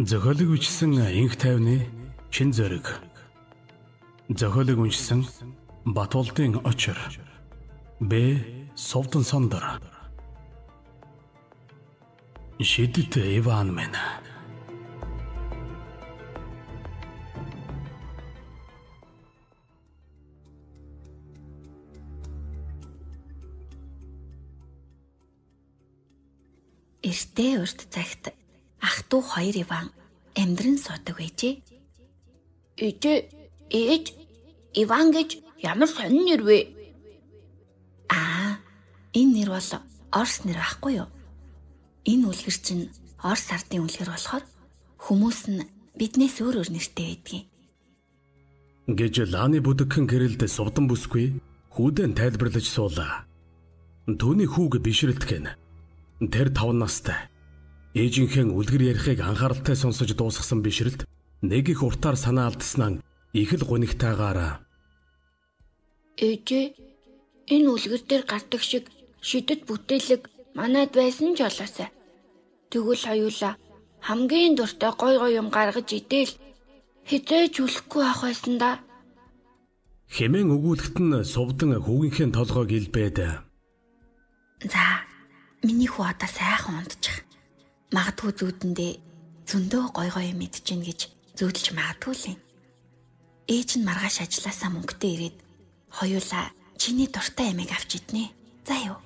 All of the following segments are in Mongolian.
Зохиолыг бичсэн инх тайвны чин зэрэг. Зохиолыг уншсан Батболдын очир. Б. Совдон Сондар. Шидэт Иван мэн. Эртээ урт цагт ах トゥ хоёр Иван амьдран суудаг байжээ. Ээжээ, ээж, Иван гэж ямар сонин нэр вэ? Аа, энэ нэр бол Орс нэр ахгүй юу? Энэ үлгэр чинь Орс ардын үлгэр болохоор хүмүүс нь биднээс өөр өөр нэртэй байдгийг. гэж Ланы бүдгхэн гэрэлд сувдан бүсгүй хүүдэн тайлбарлаж суулаа. Түүний хүүг бишрэлт гэн Тэр 5 настай. Ээжийнхээ үлгэр ярихыг анхааралтай сонсож дуусгасан бишрэлт нэг их уртаар санаа алдснаа их л гунигтайгаараа. Ээжээ энэ үлгэр дээр гардаг шиг шидэт бүтээлэг манайд байсан ч болоосай. Тэгвэл хоёулаа хамгийн дуртай гой гой юм гаргаж идэл хизээч үлэхгүй авах байсан да. Хэмээн өгүүлэхт нь сувдан хүүгийнхээ толгойг илбээд. За Миний хүү одоо сайхан унтчих. Магадгүй зүудэндээ зөндөө гой гой мэдэж гин гэж зөөдөлж магадгүй л юм. Ээж нь маргааш ажилласаа мөнгөтэй ирээд хоёулаа чиний дуртай ямиг авч иднэ. За юу.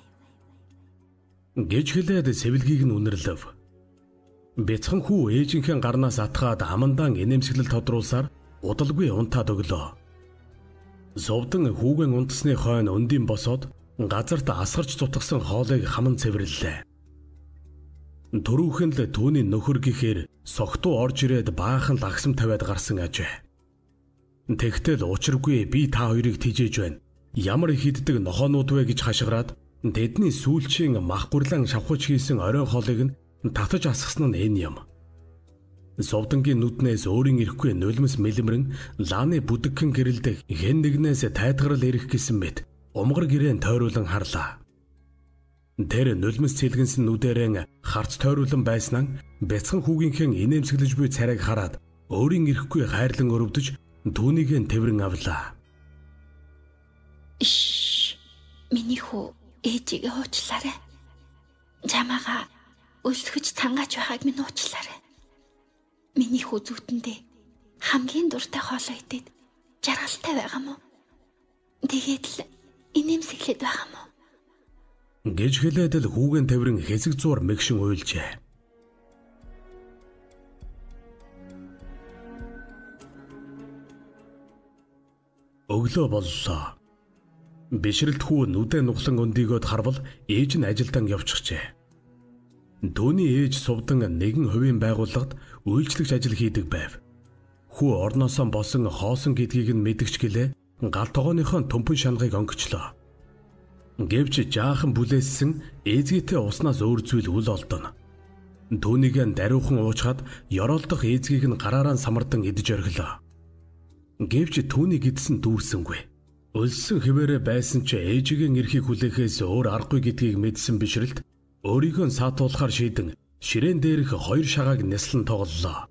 гэж хэлээд сэвэлгийг нь үнэрлэв. Бяцхан хүү ээжийнхээ гарнаас атгаад амандаан инээмсэглэл тодруулсаар удалгүй унтаад өглөө. Зовдон хүүгэн унтсны хойно өндийн босоод газарт асгарч зутгсан хоолыг хаман цэвэрлэлээ. Төрүүхэн л түүний нөхөр гэхээр согтуу орж ирээд баахан лагсам тавиад гарсан ажээ. Тэгтэл учиргүй би та хоёрыг тижээж байна. Ямар хиддэг нохоонууд вэ гэж хашгираад тэдний сүүлчийн мах гурлан шавхаж хийсэн оройн хоолыг нь татаж асгасан нь энэ юм. Зовдонгийн нүднээс өөрийн ирэхгүй нулимс мэлэмрэн лааны бүдгхэн гэрэлд хэн нэгнээс тайтгарл ирэх гэсэн мэт умгар гэрээн тойруулан харлаа. Тэр нулимс цэлгэнсэн нүдэрэн харц тойруулан байснаа бяцхан хүүгийнхээ инээмсэглэж буй царайг хараад өөрийн ирэхгүй хайрлан өрөвдөж түүнийг нь тэрэн авлаа. Иш миний хүү ээжигээ уучлаарай. Жамаага өлсгөж цангааж байгааг минь уучлаарай. Миний хүү зүутэндээ хамгийн дуртай хоолоо идээд жаргалтай байгаа мó. Тэгээд л инээмсэглээд байгаа мó. Гэж хэлээд л хүүгэн тавирын хэсэг зур мэгшин уйлжээ. Өглөө боллоо. Бишрэлт хүү нүдэ нуглан өндийгөөд харвал ээж нь ажилдан явчихжээ. Төвний ээж сувдан нэгэн хувийн байгууллагад үйлчлэгч ажил хийдэг байв. Хүү орноосоо босон хоосон гэдгийг нь мэдгч гэлээ гал тогооныхоо төмпөн шанагыг онгочлоо. Гэвч жаахан бүлээссэн ээзгээтэй уснаас өөр зүйл үл олдоно. Түүнийг нь даруйхан уучгаад ёроолдох ээзгийг нь гараараа самардан идэж орхилоо. Гэвч түүнийг идсэн дүүрсэнгүй. Өлсөн хിവэрэ байсан ч ээжигийн эрхийг хүлээхээс өөр аргагүй гэдгийг мэдсэн бишрэлт өөрийгөө саатуулахар шийдэн ширээн дээрх хоёр шагааг нэслэн тоглолоо.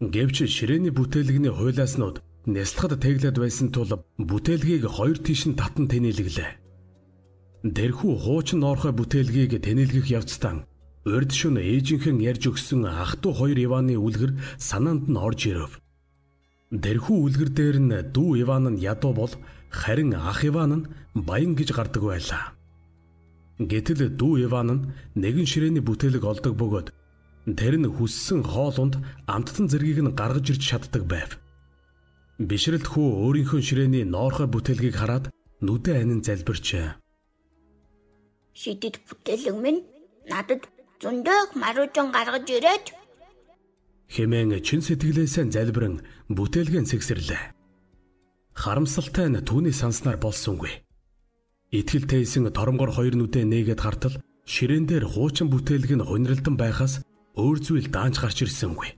Гэвч ширээний бүтээлгний хуйлааснууд Няслахад тэглээд байсан тул бүтээлгийг хоёр тийш нь татан тэнэлгэлээ. Тэрхүү хуучин орхой бүтээлгийг тэнэлгэх явцдаа урд шөнө ээжийнхэн ярьж өгсөн ах トゥ хоёр Иваны үлгэр санаанд нь орж ирэв. Тэрхүү үлгэр дээр нь дүү Иван нь ядуу бол харин ах Иван нь баян гэж гардаг байлаа. Гэтэл дүү Иван нь нэгэн ширээний бүтээлэг олдог бөгөөд тэр нь хүссэн хоолунд амттан зэргийг нь гаргаж ирж чаддаг байв. Бишрэлт хүү өөрийнхөө ширээний ноорхой бүтээлгийг хараад нүдэ анин залбирчээ. Шидэт бүтээлэг минь надад зөндөөх маруужан гаргаж ирээд хэмээн чин сэтгэлээсээ залбирэн бүтээлгэн сэгсэрлээ. Харамсалтай нь түүний санснаар болсонгүй. Итгэлтэйсэн тормгор хоёр нүдэ нээгээд хартал ширээн дээр хуучин бүтээлг нь хуниралдан байхаас өөр зүйл даанч гарч ирсэнгүй.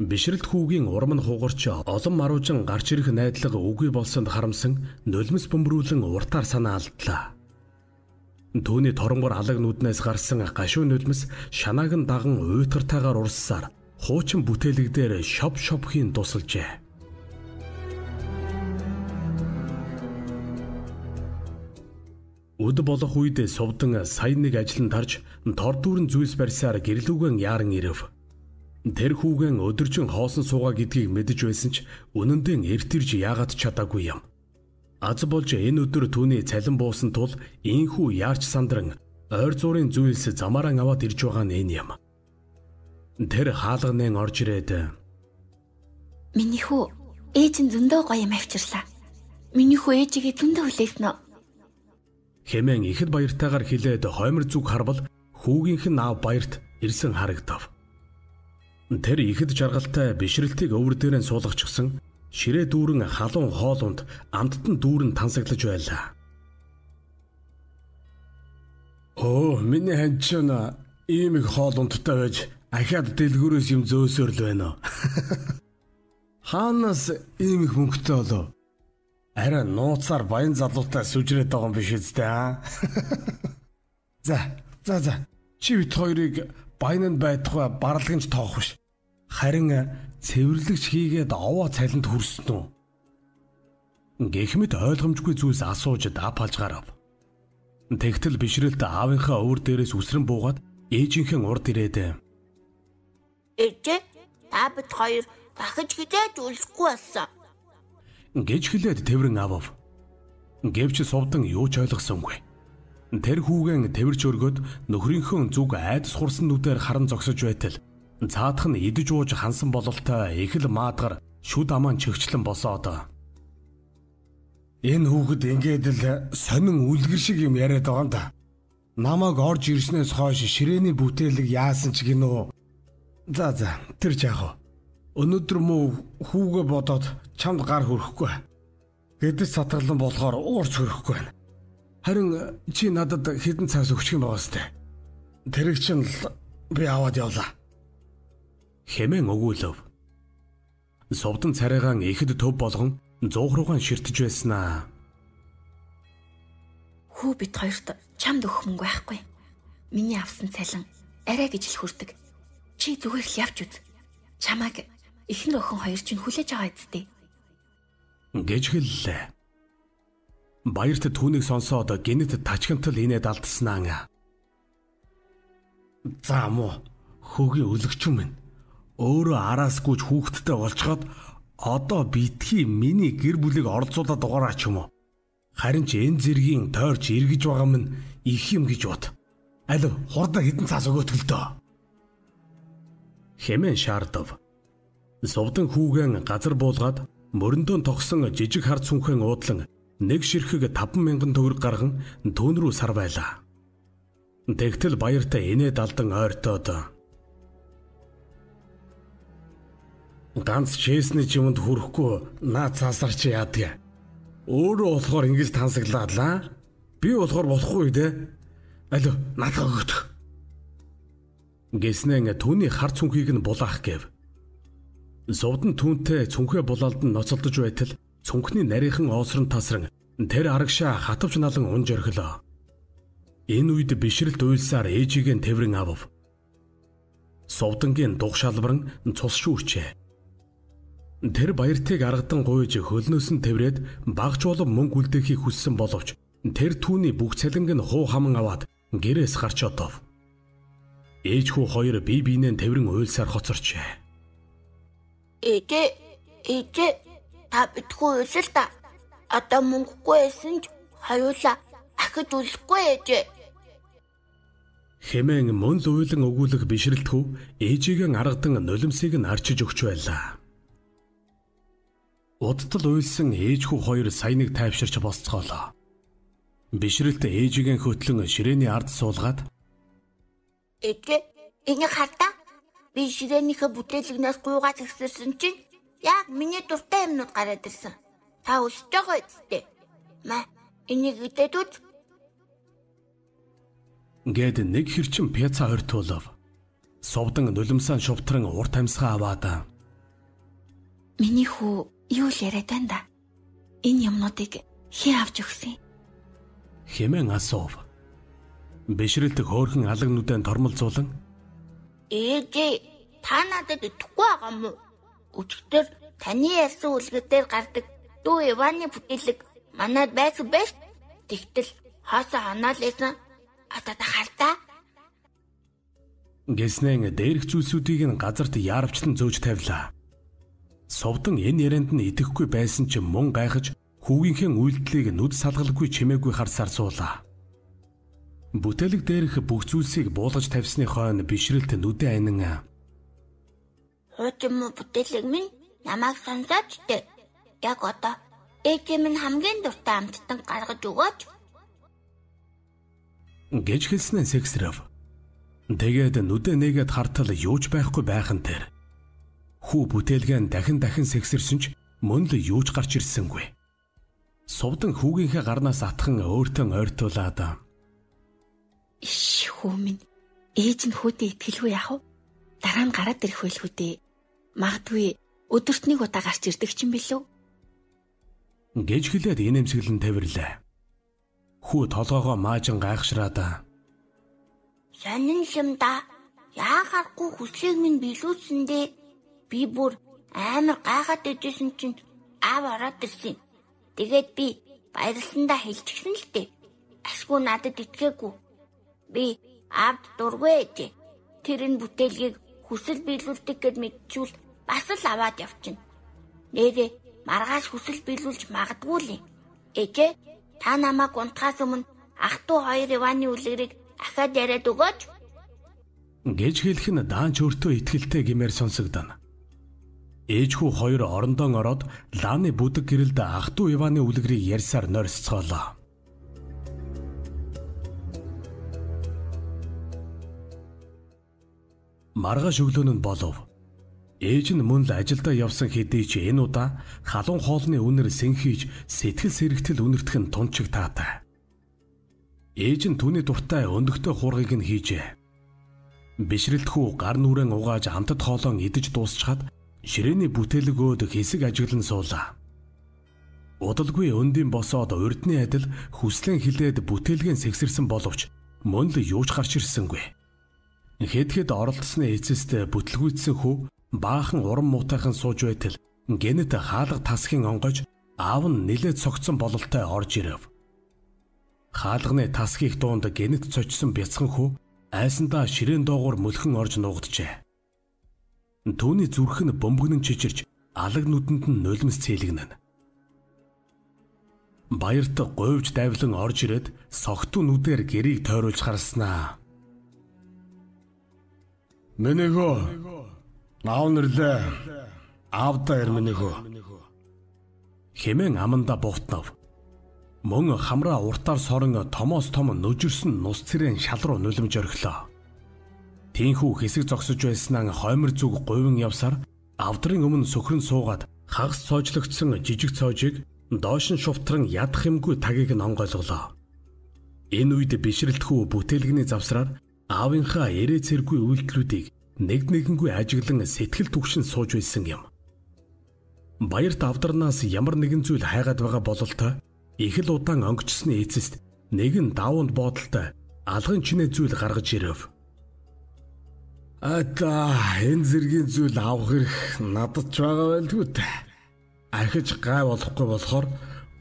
Бишрэлт хүүгийн урам нь хугарч олон маружин гарч ирэх найдлага үгүй болсонд харамсан нулимс бөмбөрүүлэн уртаар санаа алдлаа. Түүний торонгор алаг нүднээс гарсан гашуун нулимс шанааг нь даган уйтгартайгаар урссаар хуучин бүтээлэг дээр шов шовхийн тусалжээ. Өд болох үед сувдан сая нэг ажил нь тарж тор дүүрэн зүйлс барьсаар гэрлүүгэн яаран ирэв. Тэр хүүгэн өдөржин хоосон суугаа гэдгийг мэдэж байсан ч үнэндээ эртэрж яагаад чадаагүй юм. Аз болж энэ өдөр түүний цалин буусан тул ийхүү яарч сандран ойр зуурын зүйлс замаараа аваад ирж байгаа нь энэ юм. Тэр хаалганын орж ирээд Миний хүү ээж нь зөндөө гоё юм авчирлаа. Миний хүү ээжигээ зөндөө хүлээсэн нь. Хэмээн ихэд баяртайгаар хилээд хоймор зүг харбал хүүгийнх нь аав баярт ирсэн харагдав. Тэр ихэд жаргалтай бишрэлтийг өвөр дээрээ суулгачихсан ширээ дүүрэн халуун хоолунд амттан дүүрэн тансаглаж байлаа. Оо, миний ханчна ийм их хоолундтай байж ахаад дэлгүүрээс юм зөөсөөр л байна. Хаанаас ийм их мөнгөтэй болов? Арай нууцаар баян залуутай сүжрээд байгаа юм биш үстэй аа. За, за за. Чи бит хоёрыг баян нь байдгаа баралганч тоох биш. Харин цэвэрлэгч хийгээд овоо цалинд хүрсэн үү? Гэхмэд ойлгомжгүй зүйлс асууж даапалж гарав. Тэгтэл бишрэлт аавынхаа өвөр дээрээс үсрэн буугаад ээжийнхэн урд ирээд Ээжээ та бид хоёр дахиж хизээж үлсэхгүй болсон. гэж хэлээд тэврэн авав. Гэвч сувдан юу ч ойлгосонгүй. Тэр хүүгэн тэрч өргөд нөхрийнхөө зүг айдас хурсан нүдээр харан зогсож байтал цаадах нь идэж ууж хансан бололтой эхэл маадгар шүд амаан чигчлэн босоод энэ хүүхэд ингээд л сонин үлгэр шиг юм яриад байгаа да. Намаг орж ирснээс хойш ширээний бүтээлэг яасан ч гинөө. За за тэр вэ? Өнөөдөр мөө хүүгээ бодоод чамд гар хөрөхгүй. Гэдэс сатгалан болохоор уурч хөрөхгүй байна. Харин чи надад хэдэн цагаас өгчих юм байгаа сте. Тэрэг чинь л би аваад явлаа. Хэмээн өгүүлв. Совдон царайгаан ихэд төв болгон зуухруугаан ширтэж байснаа. Хүү бит хоёрт чамд өгөх мөнгө байхгүй. Миний авсан цалин арай гэж л хүрдэг. Чи зүгээр л явж үз. Чамааг эхнэр охин хоёр чинь хүлээж байгаа эцтэй. гэж хэллээ. Баярт түүнийг сонсоод гинэт тачхимтал инээд алдснаа. За муу хөгийн өлөгч юм. Өөрөө араас гүйж хүүхдтэй болцоход одоо битгий миний гэр бүлийг оролцуулаад дугаараач юм уу? Харин ч энэ зэргийн тойрч эргэж байгаа минь их юм гэж бод. Алив хурдан хідэн цаас өгөөтгөлдөө. Хэмээн шаардав. Сувдан хүүгэн газар буулгаад мөрөндөө тогсон жижиг хар цүнхэн уудлан нэг ширхэг 50000 төгрөг гарган түүн рүү сар байлаа. Тэгтэл баяртай инээ далдан ойртоод ганц чесний юмд хүрэхгүй наа цаасар чи яадаг. Өөрөө болохоор ингэж тансаглаад лаа. Би болохоор болохгүй дээ. Алив надад өгөх. Гэснээр түүний хар цүнхийг нь булаах гэв. Зовдон түүнтэй цүнхээ булаалдан ноцолдож байтал цүнхний нарийнхан оосрон тасран тэр арагшаа хатавч налан унж орхилоо. Энэ үед бишрэлт уйлсаар ээжийг нь тэрэн авав. Совдонгийн дуг шалбаран цус шүүрчээ. Тэр баяртыг аргадан гуйж хөлнөөс нь тэрврээд багч болов мөнгө үлдээхийг хүссэн боловч тэр түүний бүх цалинг нь хуу хаман аваад гэрээс гарч одов. Ээж хүү хоёр бие биенээ тэрэн уйлсаар хоцорчээ. Ээжээ, ээжээ та битгүү уйлал та. Одоо мөнгөгүй байсан ч хоёулаа ахиж үлэхгүй ээжээ. Хэмээн мөн л уйлан өгүүлэх бишрэлтхүү ээжигээ аргадан нулимсыг нь арчиж өгч байлаа. Удтал уйлсан ээжхүү хоёр саяныг тайвширч босцоолоо. Бишрэлт ээжигийн хөтлөн ширээний ард суулгаад Ээжээ, энийг хартаа. Би ширээнийхээ бүтээлгнээс гуйгаа зэгсэрсэн чинь яг миний дуртай юмнууд гараад ирсэн. Та өсөж байгаа үсттэй. Маа, энийг идээд үз. Гэт нэг хэрчэн пяца хортуулав. Совдан нулимсаа шувтран урт амьсгаа аваад. Миний хүү юу л яриад байна да. Энэ юмнуудыг хэн авч өгсөн? Хэмээн асуув. Бишрэлт хөөрхөн алаг нүдэн тормолзуулан Ээжээ та надад итгэхгүй байгаа мó? Өчигдөр таны ярьсан үлгэр дээр гардаг дүү Иваны бүтээлэг манад байсан байж. Тэгтэл хаасаа ханаалээсэн атада халтаа. Гэснэн дээрх зүйлсүүдийг нь газарт яарвчлан зөөж тавилаа. Совдон энэ ярианд нь идэхгүй байсан ч мөн гайхаж хүүгийнхээ үйлдэлийг нүд салгалгүй чимээгүй харсаар суулаа. Бүтээлэг дээрх бүх зүйлсийг буулгаж тавьсны хойно бишрэлт нүдэн анин. Хуучин мө бүтээлэг минь намайг сонсооч дээ. Яг одоо ээжээ минь хамгийн дуртай амттан гаргаж өгөөч. Гэж хэлснээр сексрэв. Тэгээд нүдэ нэгэд хартал юуж байхгүй байхан тэр. Хүү бүтээлгэн дахин дахин сэгсэрсэн ч мөн л юуж гарч ирсэнгүй. Сувдан хүүгийнхээ гарнаас атхан өөртөө ойртуулаад Иш хүү минь ээж нь хүүдээ итгэлгүй яах вэ? Дараа нь гараад ирэх байл хүүдээ. Магадгүй өдөрт нэг удаа гарч ирдэг ч юм билүү? гэж хэлээд инэмсэглэн тавирлаа. Хүү толгоогоо маажин гайхшраадаа Сонин юм да. Яахааргүй хүслийг минь билүүсэндээ би бүр амар гайхаад дэжсэн чинь аав ороод ирсэн. Тэгээд би баярлсандаа хэлчихсэн л дээ. Ашгүй надад итгээгүй. Би аавд дургүй ээж. Тэр энэ бүтээлгийг хүсэл биелүүлдэг гэд мэдчихвэл бас л аваад явчихна. Нэрээ маргааш хүсэл биелүүлж магадгүй л. Ээжээ та намайг унтахаас өмнө ах トゥ хоёр Иваны үлгэрийг ахаад яриад өгөөч. гэж хэлэх нь даанч өөртөө ихтгэлтэй гимээр сонсогдоно. Ээжхүү хоёр орондоо ороод Ланы бүдэг гэрэлд ах トゥ Иваны үлгэрийг ярьсаар нойрсцоолоо. Маргааш өглөө нь болов. Ээж нь мөн л ажилдаа явсан хэдий ч энэ удаа халуун хоолны үнэр сэнхийж сэтгэл сэрэгтэл үнэртэх нь тунчиг таатай. Ээж нь түүний дуртай өндөгтэй хуургыг нь хийжээ. Бишрэлтхүү гар нүрэн угааж амтд хоолон идэж дуусчаад ширээний бүтээлгөөд хэсэг ажиглан суулаа. Удалгүй өндийн босоод урдны адил хүслэн хилээд бүтээлгэн сэгсэрсэн боловч мөн л юуч гарч ирсэнгүй. Хэд хэд оролцсны эцэст бүтлгүйдсэн хүү баахан уран муутайхан сууж байтал гэнэт хаалга тасхийн онгойж аав нь нилээд цогцсон бололтой орж ирэв. Хаалганы тасхийг дуунд гэнэт цочсон бяцхан хүү айсандаа ширээн доогуур мөлхөн орж нуугджээ. Түүний зүрх нь бөмбөгнөн чичирч алаг нүдэнд нь нулимс цээлгэнэн. Баярт говьж давлан орж ирээд согтуу нүдээр гэрийг тойруулж харснаа. Мэнийгөө наав нэрлээ. Аавда ирмэнийгөө. Хэмээн аманда буутнав. Мөн хамраа уртаар сорон томоос том нүжирсэн нус цэрэн шал руу нулимж орхилоо. Тинхүү хэсэг зогсож байснаа хоймор зүг говин явсаар авдрын өмнө сөхрөн суугаад хагас цоожлогдсон жижиг цоожийг доош нь шувтран ядах юмгүй тагийг нь онгойлголоо. Энэ үед бишрэлтхүү бүтээлгний завсраар аавынхаа эрэ цэргүй үйлдэлүүдийг нэг нэгэнгүй ажиглан сэтгэл түгшин сууж байсан юм. Баярт авдарнаас ямар нэгэн зүйл хайгаад байгаа бололтой их л удаан онгичсны эцэст нэгэн давуунд бодолтой алган чинээ зүйл гаргаж ирэв. Ата энэ зэргийн зүйл авах хэрэг надад ч байгаа байлгүй дээ. Ахиж гай болохгүй болохоор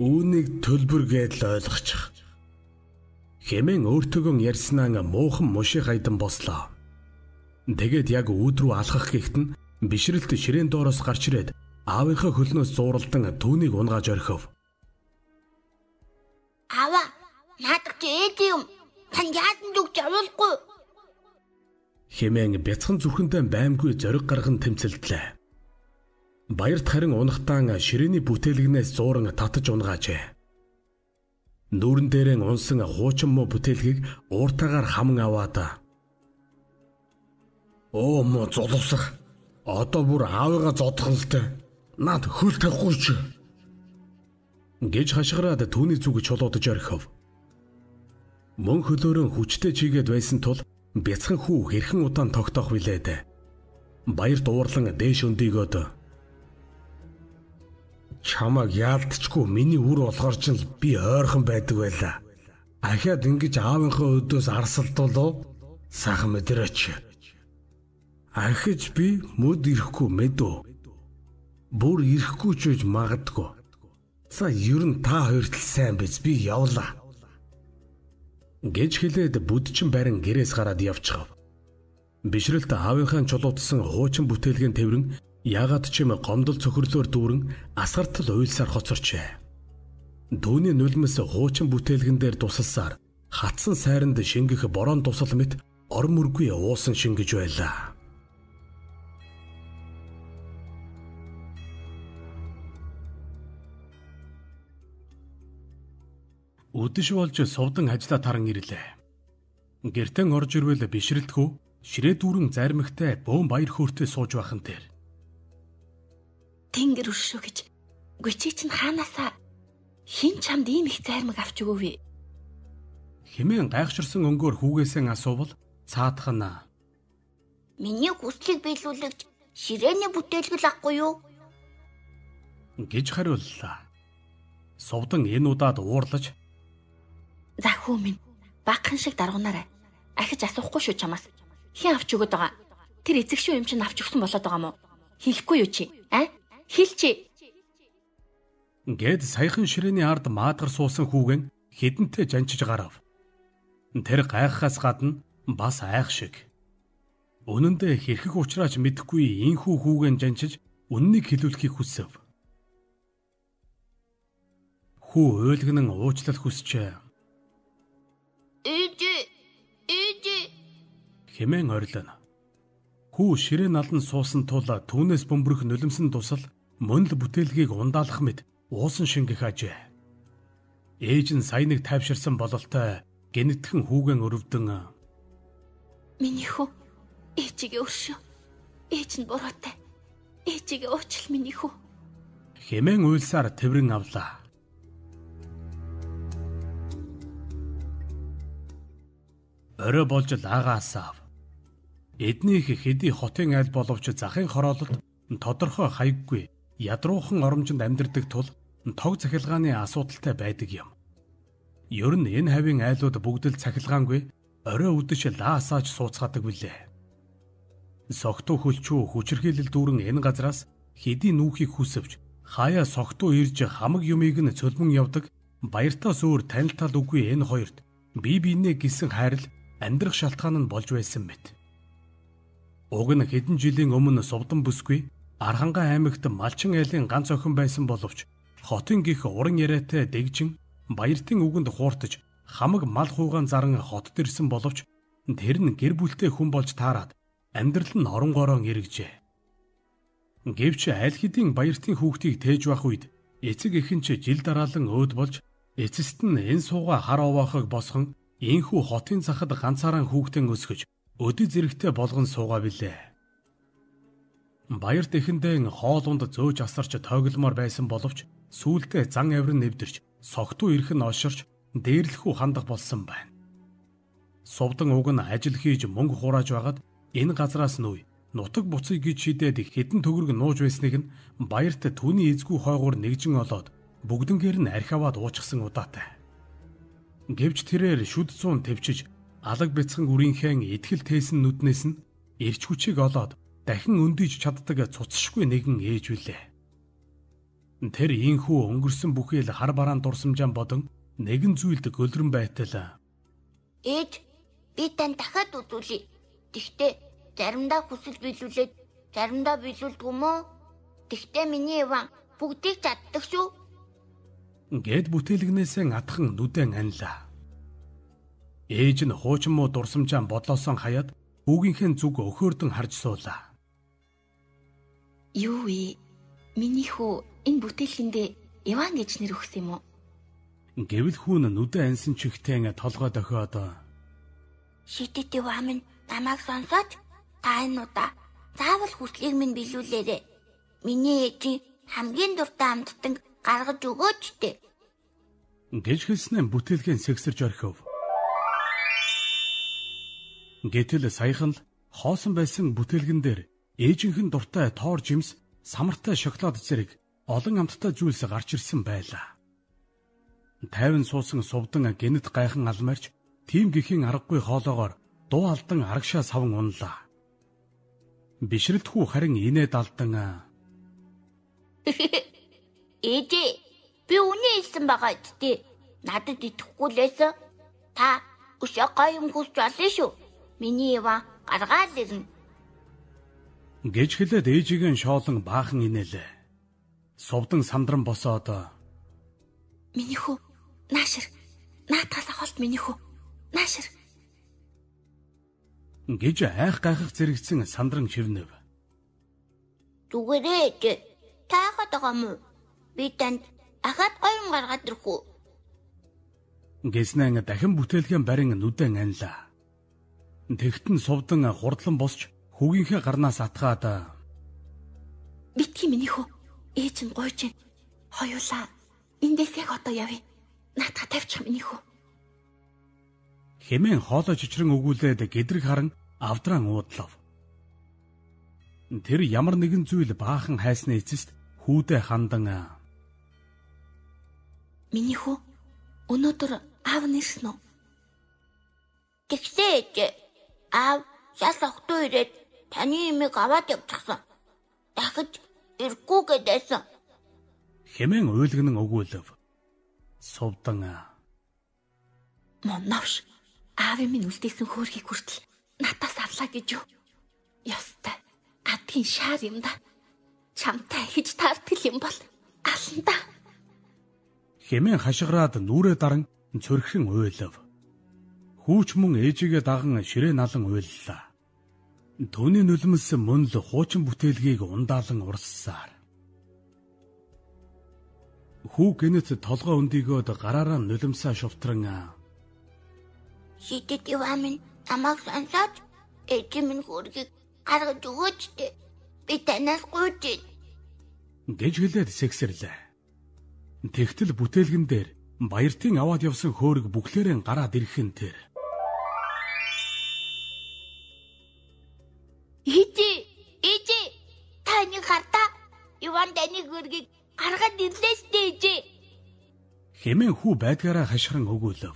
үүнийг төлбөр гэдэл ойлгочих. Хэмээн өөртөөгөө ярьснаа муухан мушиг хайдан бослоо. Тэгээд яг үүд рүү алхах гэхэд нь бишрэлт ширээн доороос гарч ирээд аавынхаа хөлнөөс зууралдан түүнийг унгааж орхив. Аваа, наадах чи ээж юм. Тань яасан зүгч явуулахгүй. Хэмээн бяцхан зүрхэндээ баймгүй зориг гарган тэмцэлдлээ. Баярт харин унахтаан ширээний бүтээлгнээс зууран татаж унгаажээ. Нүүрэн дээрээ унсан хуучин муу бүтээлгийг ууртаагаар хаман аваад Оо мо зулуусах. Одоо бүр аавыгаа зодхон л дээ. Наад хөл тавихгүй ч гэж хашгираад түүний зүг чулуудаж орхив. Мөн хөлөөрөө хүчтэй чигээд байсан тул бяцхан хүү хэрхэн удаан тогтоох вилээд. Баяр дуурлан дээш өндийгөөд чамаг яалтчгүй миний үр олгоор ч би ойрхон байдаг байлаа Ахаад ингэж аавынхаа өдөөс арсалдуулав сайхан мэдэрээч. Ахиж би мөд ирэхгүй мэдв. Бүр ирэхгүй ч үж магадгүй. За ер нь та хоёрт сайн биз би явлаа. Гэж хэлээд бүдчин барин гэрээс гараад явчихав. Бишрэлт аавынхаа чулуутсан хуучин бүтээлгэн тэрэн ягаад ч юм гомдол цөхрлөөр дүүрэн асгартал уйлсаар хоцорчээ. Дүүний нулимс хуучин бүтээлгэн дээр тусалсаар хатсан сайранд шингэх борон тусал мэт ор мөргүй уусан шингэж байлаа. Өдөш болж сувдан ажилла таран ирлээ. Гэртэн орж ирвэл бишрэлтхүү ширээ дүүрэн зармигтай бөөн баяр хөөртэй сууж байхан тэр. Тэнгэр өршөө гэж гүчи чинь хаанаасаа Хин чамд ийм их зайрмаг авч өгөөв. Химэн гайхширсан өнгөөр хүүгээсээ асуувал цаадах нь Миний хүслийг биелүүлэгч ширээний бүтээлгэл ахгүй юу? гэж хариуллаа. Сувдан энэ удаад уурлаж За хүү минь багхан шиг даргунаарай. Ахиж асуухгүй шүү чамаас. Хэн авч өгöd байгаа? Тэр эцэг шүү юм чинь авч өгсөн болоод байгаа мó? Хэлэхгүй юу чи? А? Хэл чи. Гэд саяхан ширээний ард маадгар суусан хүүгэн хідэнтэй жанчиж гарав. Тэр гайхахаас гадна бас айх шиг. Үнэндээ хэрхэх ухраач мэдэхгүй инхүү хүүгэн жанчиж үннийг хэлүүлэхийг хүсэв. Хүү ойлгонон уучлал хүсчээ. Ээжи, ээжи хэмээн орилно. Хүү ширээ налан суусан тул түүнээс бөмбөрөх нулимсэн тусал мөн л бүтээлгийг ундаалах мэт уусан шингэх ажээ. Ээж нь сая нэг тайвширсан бололтой гэнэтхэн хүүгэн өрөвдөн Миний хүү ээжигээ өршөө. Ээж нь буруутай. Ээжигээ уучлал миний хүү. Хэмээн уйлсаар тэрэн авлаа. Орой болж лагаасав. Эднийх хэдий хотын айл боловч захын хороололт тодорхой хаяггүй ядруухан оромжинд амьдардаг тул тог цахилгааны асуудалтай байдаг юм. Ер нь энэ хавийн айлууд бүгд л цахилгаангүй орой үдэш лаасааж сууцгаадаг билээ. Согтуу хөлчүү хүчрхийлэл дүүрэн энэ газраас хэдий нүүхийг хүсвч хаяа согтуу ирж хамаг юмыг нь цөлмөн явдаг баяртаас өөр танилтал үгүй энэ хоёрт бие биенээ гисэн хайрал амьдрах шалтгаан нь болж байсан мэт. Уг нь хэдэн жилийн өмнө сувдан бүсгүй Архангай аймагт Малчин айлын ганц охин байсан боловч хотын гих уран яриатай дэгжин баяртын үгэнд хууртаж хамаг мал хуугаан заран хотод ирсэн боловч тэр нь гэр бүлтэй хүн болж таарад амьдрал нь оронгороо эргэжээ. Гэвч аль хэдийн баяртын хүүхдийг тээж байх үед эцэг эхэн ч жил дараалан өөд болж эцэст нь энэ сууга хар овоохыг босгон ийхүү хотын захад ганцаараа хүүхдэн өсгөж өдөө зэрэгтэй болгон суугаа билээ. Баярт эхэндээ хоолунд зөөж асарч тойгломоор байсан боловч сүүлдээ зан авир нэвдэрч согтуу ирэх нь оширч дээрлэхүү хандах болсон байна. Сувдан уг нь ажил хийж мөнгө хурааж байгаад энэ газраас нүй нутаг буцыг гэж шидээд хідэн төгрөг нууж байсныг нь баярт түүний эзгүй хойгуур нэгжин олоод бүгднгээр нь архиваад уучсан удаатай. Гэвч тэрээр шүд цуун төвчж алаг бяцхан үрийнхээ итгэл тээсэн нүднээс нь эрч хүчийг олоод дахин өндийж чаддаг цуцшгүй нэгэн ээж билээ. Тэр ийхүү өнгөрсөн бүхий л хар бараан дурсамжаан бодон нэгэн зүйлд гөлрөн байтал. Ээж би тань дахиад үзүүлье. Тэгтээ заримдаа хүсэл биелүүлээд заримдаа биелүүлдэг юм уу? Тэгтээ миний Иван бүгдийг чаддаг шүү. Гэт бүтээлгнээсээ атхан нүдэн анлаа. Ээж нь хуучин муу дурсамжаан бодлоосон хаяад хүүгийнхээ зүг өхөөрдөн харж суулаа. Юу вэ? Миний хүү энэ бүтээлхэндээ Иван гэж нэр өгсөн юм уу? Гэвэл хүүн нүдэн ансан чихтэй толгой дохиод Шидэт Иван минь намайг сонсоод та энэ удаа заавал хүслийг минь биелүүлээрэ. Миний ээжийн хамгийн дуртай амттан гаргаж өгөөч дээ. Гэж хэлснээр бүтээлхэн сэгсэрж орхив. Гэтэл саяхан л хоосон байсан бүтээлгэн дээр ээжийнхэн дуртай тоор жимс, самартай шоколад зэрэг олон амттай зүйлс гарч ирсэн байлаа. Тайван суусан сувдан гинэт гайхан алмарч тим гэхийн аргагүй хоолоогоор дуу алдан арагшаа савн унлаа. Бишрэлтхүү харин инээд алдан Ээжээ би үнэ хэлсэн байгаа гэдээ надад итгэхгүй лээсэн. Та өшөө гоё юм хүсч олсон шүү. Миний ява гаргаал ирнэ. гэж хэлээд ээжигийн шоолон баахан инээлээ. Сувдан сандран босоод Миний хүү наашир наатаас авалт миний хүү наашир гэж айх гайхах зэрэгцэн сандран шивнэв. Зүгээрээ. Та байгаа юм уу? Би танд гоё юм гаргаад ирэх үү? Гэснэн дахин бүтээлгэн барин нүдэн анлаа. Тэгтэн сувдан хурдлан босч хүүгийнхээ гарнаас атгаад битгий миний хүү ээж нь гойж. Хоёулаа эндээс яг одоо явъя. Наатаа тавьчих миний хүү. хэмээн хоолой чичрэн өгүүлээд гэдрэг харан авдран уудлав. Тэр ямар нэгэн зүйл баахан хайсны эцэст хүүдэ хандан Миний хүү өнөөдөр аав нэрсэн үү? Тэгсээ ээжээ. Аав шал охтоо ирээд таны имийг аваад явчихсан. Дахиж ирэхгүй гэдээсэн. хэмээн уйлгнан өгүүлв. Сувдан Монновш аавын минь үлдээсэн хөөрхийг хүртэл натаас авлаа гэж юу? Ястай. Адгийн шаар юм да. Чамтай хийж таартгэл юм бол аланда. Хэмээн хашгираад нүрээ даран цөрхөн уйлв. Хүүч мөн ээжигээ даган ширээ налан уйллаа. Түүний нулимс мөн л хуучин бүтээлгийг ундаалan урссаар. Хүү гинэт толгой өндийгөөд гараараа нулимсаа шувтран Шидэт ивамын намайг сонсоод ээж минь хөргийг гаргаж өгөөч. Би танаас гуйж гэж хэлээд сэгсэрлээ. Тэгтэл бүтээлгэн дээр баяртын аваад явсан хөөрг бүхлээрэн гараад ирэхэн тэр. Ээжээ, ээжээ. Таны харта Иван таны хөргийг гаргаж ирлээ штэ ээжээ. Хэмээн хүү байдгаараа хашгиран өгүүлв.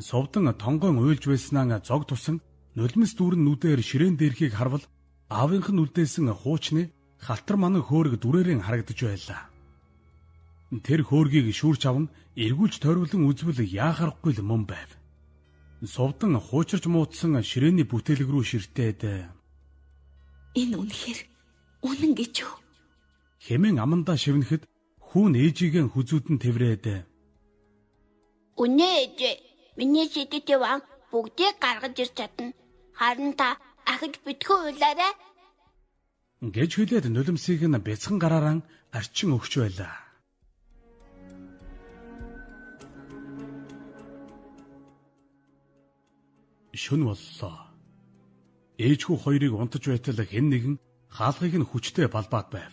Сувдан тонгон уйлж байснаа зог тусан нулимс дүүрэн нүдээр ширээн дээрхийг харвал аавынх нь үлдээсэн хуучны халтар манан хөөрг дүрээрэн харагдаж байлаа. Тэр хөөргийг шүүрч аван эргүүлж тойруулан үзвэл яахарахгүй л мөн байв. Сувдан хуучирч муудсан ширээний бүтээлэг рүү ширтээд Энэ үнэхээр үнэн гэж юу? хэмээн амандаа шивнэхэд хүүн ээжигээ хүзүүдэн тэврээд Үнэ ээжээ. Миний шидэт иван бүгдийг гаргаж ирч чадна. Харин та ахиж битгүү уйлаарай. гэж хэлээд нулимсыг нь бяцхан гараараа арчин өгч байлаа. Шүн боллоо. Ээжхүү хоёрыг унтаж байтал хэн нэгэн хаалгыг нь хүчтэй балбаад байв.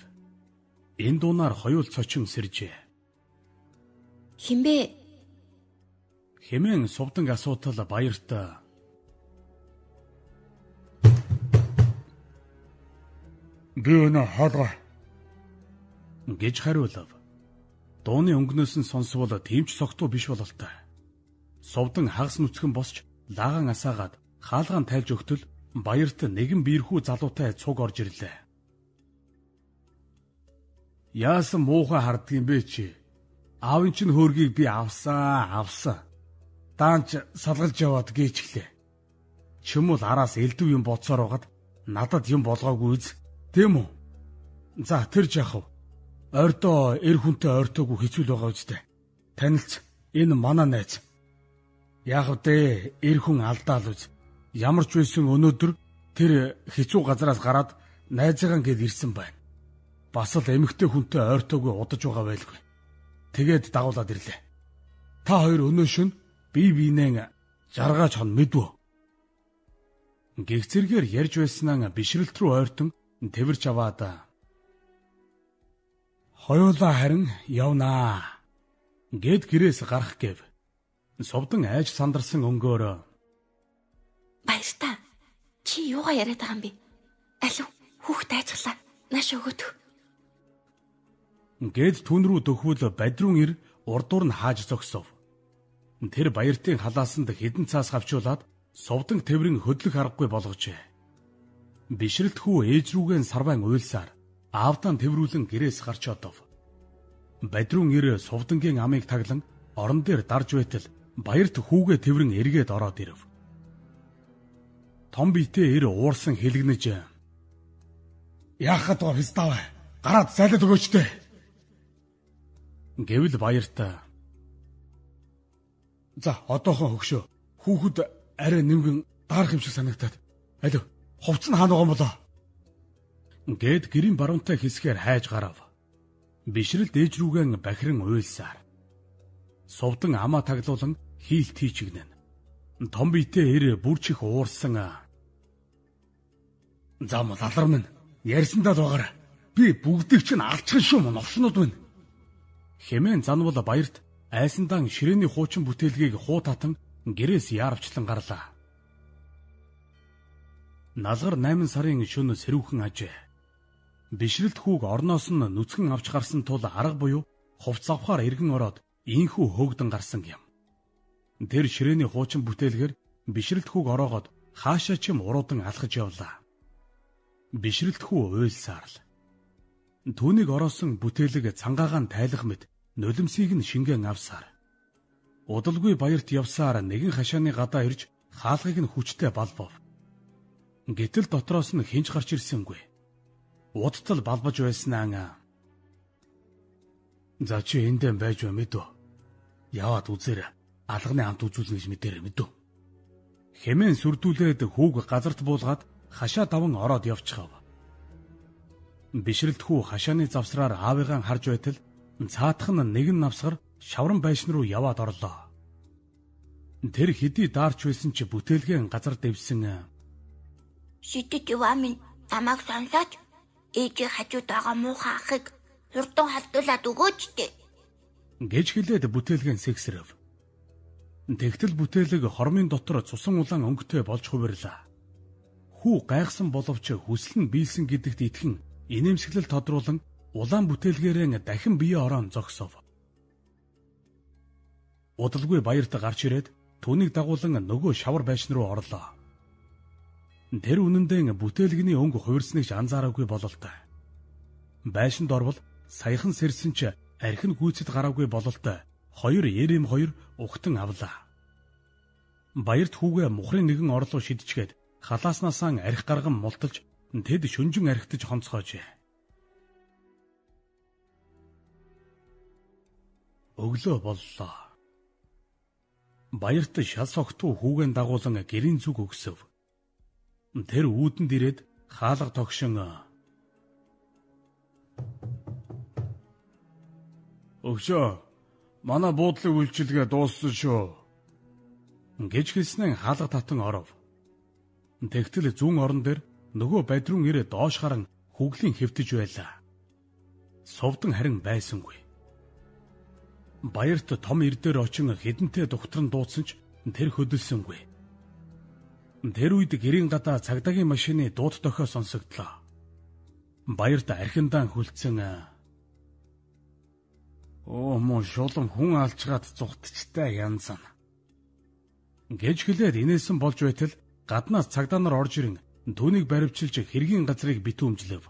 Энэ дуунаар хоёул цочин сэржээ. Хинбэ? Хэмээн сувдан асуудал баярт Би өнө хаалга. гэж хариулав. Дууны өнгнөөс нь сонсвол тэмч согтуу биш бололтой. Сувдан хагас нүцгэн босч лаган асаагаад хаалгаан тайлж өгтөл баярт нэгэн биерхүү залуутай цуг орж ирлээ. Яасан муухай хардгийм бэ чи? Аавын чинь хөөргийг би авсан, авсан. Даанч салгалж яваад гээчлээ. Чимэл араас элдв юм боцоор байгаад надад юм болгоогүй үз. Тийм үү? За тэр жахав. Ойрдоо эр хүнтэй ойртоогүй хэцүү байгаа үстэй. Танилц энэ манай найз. Яг үдэ эр хүн алдаал үз. Ямар ч байсан өнөөдөр тэр хэцүү газараас гараад найзыгаа гээд ирсэн байна. Бас л эмэгтэй хүнтэй ойртоогүй удаж байгаа байлгүй. Тэгээд дагуулад ирлээ. Та хоёр өнөө шөн бие биенээ жаргаач хон мэдвөө. Гэгцэргээр ярьж байснаа бишрэлт рүү ойртон тэрч аваад хоёулаа харин явнаа гэд гэрээс гарах гэв. Совдон айж сандарсан өнгөөр Баяртай. Чи юугаа яриад байгаа юм бэ? Алив хүүхд айцглаа. Нааш өгөөд. гэд түн рүү дөхвөл бадрун ир урдуур нь хааж зогсов. Тэр баяртын халаасанд хідэн цаас хавчуулаад совдон тэврэн хөдлөх аргагүй болгожээ. Бишрэлт хүү ээж рүүгэн сарван уйлсаар аавтаа тэврүүлэн гэрээс гарч одов. Бадрун ир сувдангийн амыг таглан орон дээр дарж байтал баярт хүүгээ тэврэн эргээд ороод ирэв. Том биетээ ир уурсан хэлгнэж Яахад ба фистав гараад зайлаад өгөөч дээ. Гэвэл баяртаа За одоохон хөшөө хүүхэд арай нэмгэн даарах юм шиг санагтаад алив хувц нь хаана юм болоо гэд гэрийн баруунтай хэсгээр хайж гарав. Бишрэл дээж рүүгэн бахиран уйлсаар. Сувдан амаа таглуулан хийлт хийчигнэн. Том биетээ ир бүрчих уурсан. Зам лалар минь ярьсандаа багаар би бүгдийг чинь алчхан шүү мөн овснууд минь. Хэмээн занвал баярт айсандан ширээний хуучин бүтээлгийг хуу татан гэрээс яарвчлан гарлаа. Налгар 8 сарын шөнө сэрүүхэн ажээ. Бишрэлт хүүг орноос нь нүцгэн авч гарсан тул арга буюу хувц авахаар эргэн ороод инхүү хөөгдөн гарсан юм. Тэр ширээний хуучин бүтээлгээр бишрэлт хүүг ороогоод хаашаа ч юм уруудан алхаж явлаа. Бишрэлт хүү уйлсаар л. Түүнийг ороосон бүтээлэг цангаагаан тайлах мэт нулимсыг нь шингэн авсаар. Удалгүй баярт явсаар нэгэн хашааны гадаа ирж хаалгыг нь хүчтэй балбав. Гэтэл дотроос нь хинж гарч ирсэнгүй. Удтал балбаж байснаа. За чи эндээ байж ба мэдв. Яваад үзээр алганы амт үзүүлнэ гэж мэдэрэ мэдв. Хэмээн сүрдүүлээд хүүг газарт буулгаад хашаа даван ороод явчихав. Бишрэлт хүү хашааны завсраар аавыгаа харж байтал цаатах нь нэгэн навсгар шавран байшин руу яваад орлоо. Тэр хэдий даарч байсан ч бүтээлгэн газар дэвсэн Шидэт Ивамын намайг сонсооч ээжийн хажууд байгаа муухай ахыг хурдан халдуулаад өгөөч дээ. гэж хэлээд бүтээлгэн сэгсрэв. Тэгтэл бүтээлэг хормын дотор цусан улаан өнгөтэй болж хувирлаа. Хүү гайхсан боловч хүсэл нь биелсэн гэдэгт итгэн инээмсэглэл тодруулан улаан бүтээлгээрээ дахин бие ороон зогсов. Удалгүй баярт гарч ирээд түүнийг дагуулan нөгөө шавар байшин руу орлоо. Тэр үнэндээ бүтээлгний өнгө хувирсныг анзаараагүй бололтой. Байшинд орвол саяхан сэрсэн ч архин гүйцэд гараагүй бололтой. Хоёр эрэм хоёр ухтан авлаа. Баярт хүүгээ мухрын нэгэн орлоо шидчгээд халааснасаа арх гарган мулталж тэд шүнжин архитаж хонцгоожээ. Өглөө боллоо. Баярт шал согтуу хүүгэн дагуулan гэрийн зүг өгсөв. Тэр үүдэнд ирээд хаалга тогшин Өгшөө. Манай буудлын үйлчилгээ дууссан шүү. гэж хэлснээр хаалга татан оров. Тэгтэл зүүн орон дээр нөгөө бадрун ирээ доош харан хүглийн хэвтэж байлаа. Совдон харин байсангүй. Баярт том ирдээр очин хідэнтэй докторн дуудсан ч тэр хөдөлсөнгүй. Тэр үед гэрийн гадаа цагдаагийн машины дууд дохио сонсогдлоо. Баярт архиндаан хүлцэн Оо мөн шулам хүн алчгаад зүгтчтэй янзан. Гэж хэлээд инээсэн болж байтал гаднаас цагдаа нар орж ирэн түүнийг баривчилж хэргийн газрыг битүүмжлэв.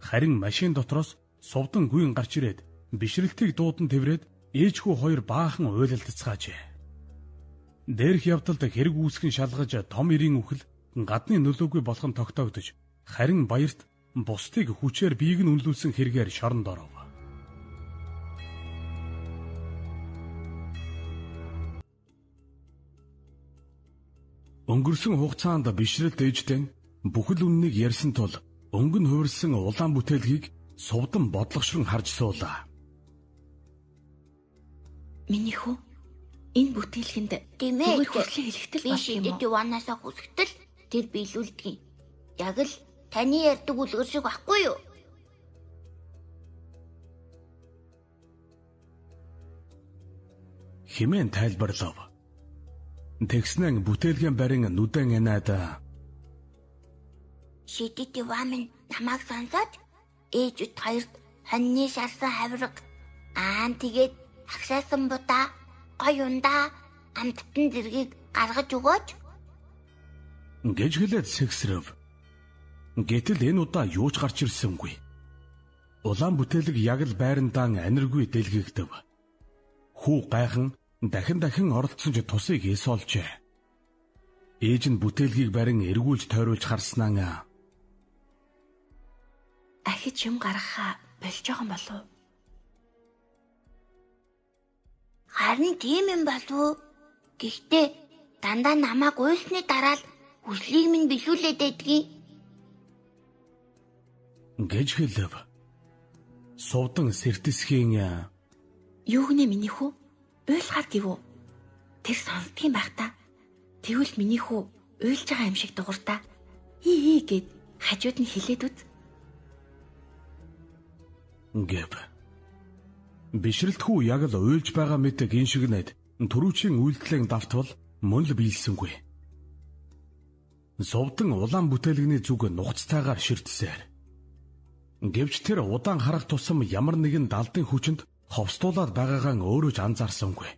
Харин машин дотроос сувдан гүйн гарч ирээд бишрэлтийг дуудан тэврээд ээжхүү хоёр баахан уйлалдцгаажээ. Дээрх явдалд хэрэг үүсгэн шалгаж том ирийн үхэл гадны нөлөөгүй болох нь тогтоогдож харин баярт бусдыг хүчээр биег нь үнэлүүлсэн хэрэгээр шоронд оров. Өнгөрсөн хугацаанд бишрэлт ээжтэн бүхэл үннийг ярьсан тул өнгө нь хувирсан улаан бүтээлгийг сувдан бодлогошрон харж суулаа. Миний хүү Энэ бүтээлхэнд тэгмээ хүслээ хэлэхтэл бол юм уу? Би ванаасаа хүсгэтэл тэр биелүүлдэг. Яг л таны ярьдаг үлгэр шиг байхгүй юу? Химэн тайлбарлав. Тэгснэн бүтээлгэн барин нүдэн энаад Шидэт вамын намайг сонсоод ээжүүд хоёрт хоньны шалсан хавраг аан тэгээд Агшаасан будаа гой ундаа амттан зэргийг гаргаж өгөөч. гэж хэлээд сэгсрэв. Гэтэл энэ удаа юу ч гарч ирсэнгүй. Улаан бүтээлэг яг л байрандаа аниргүй дэлгэгдэв. Хүү гайхан дахин дахин оролцсон ч тусыг эсолжээ. Ээж нь бүтээлгийг барин эргүүлж тойруулж харснаа. Ахиж юм гаргахаа болж байгаа болов уу? Харин тийм юм болов. Гэхдээ дандаа намайг уйлсны дараа л хүслийг минь бишүүлээд байдгийг. гэж хэлв. Сувдан сэрдэсхийн Юу гинэ миний хүү? Уйлахаар гівүү. Тэр сонсдгийн байх та. Тэгвэл миний хүү уйлж байгаа юм шиг дууртаа. Хи хи гэд хажууд нь хилээд үз. гэв. Бишрэлт хүү яг л уйлж байгаа мэт гиншигнээд төрүүчийн үйлдэлэн давтвал мөн л биелсэнгүй. Зовдон улаан бүтээлгний зүг нухацтайгаар ширтсээр. Гэвч тэр удаан харах тусам ямар нэгэн далдын хүчинд ховстуулаад байгаагаа өөрөө ч анзаарсангүй.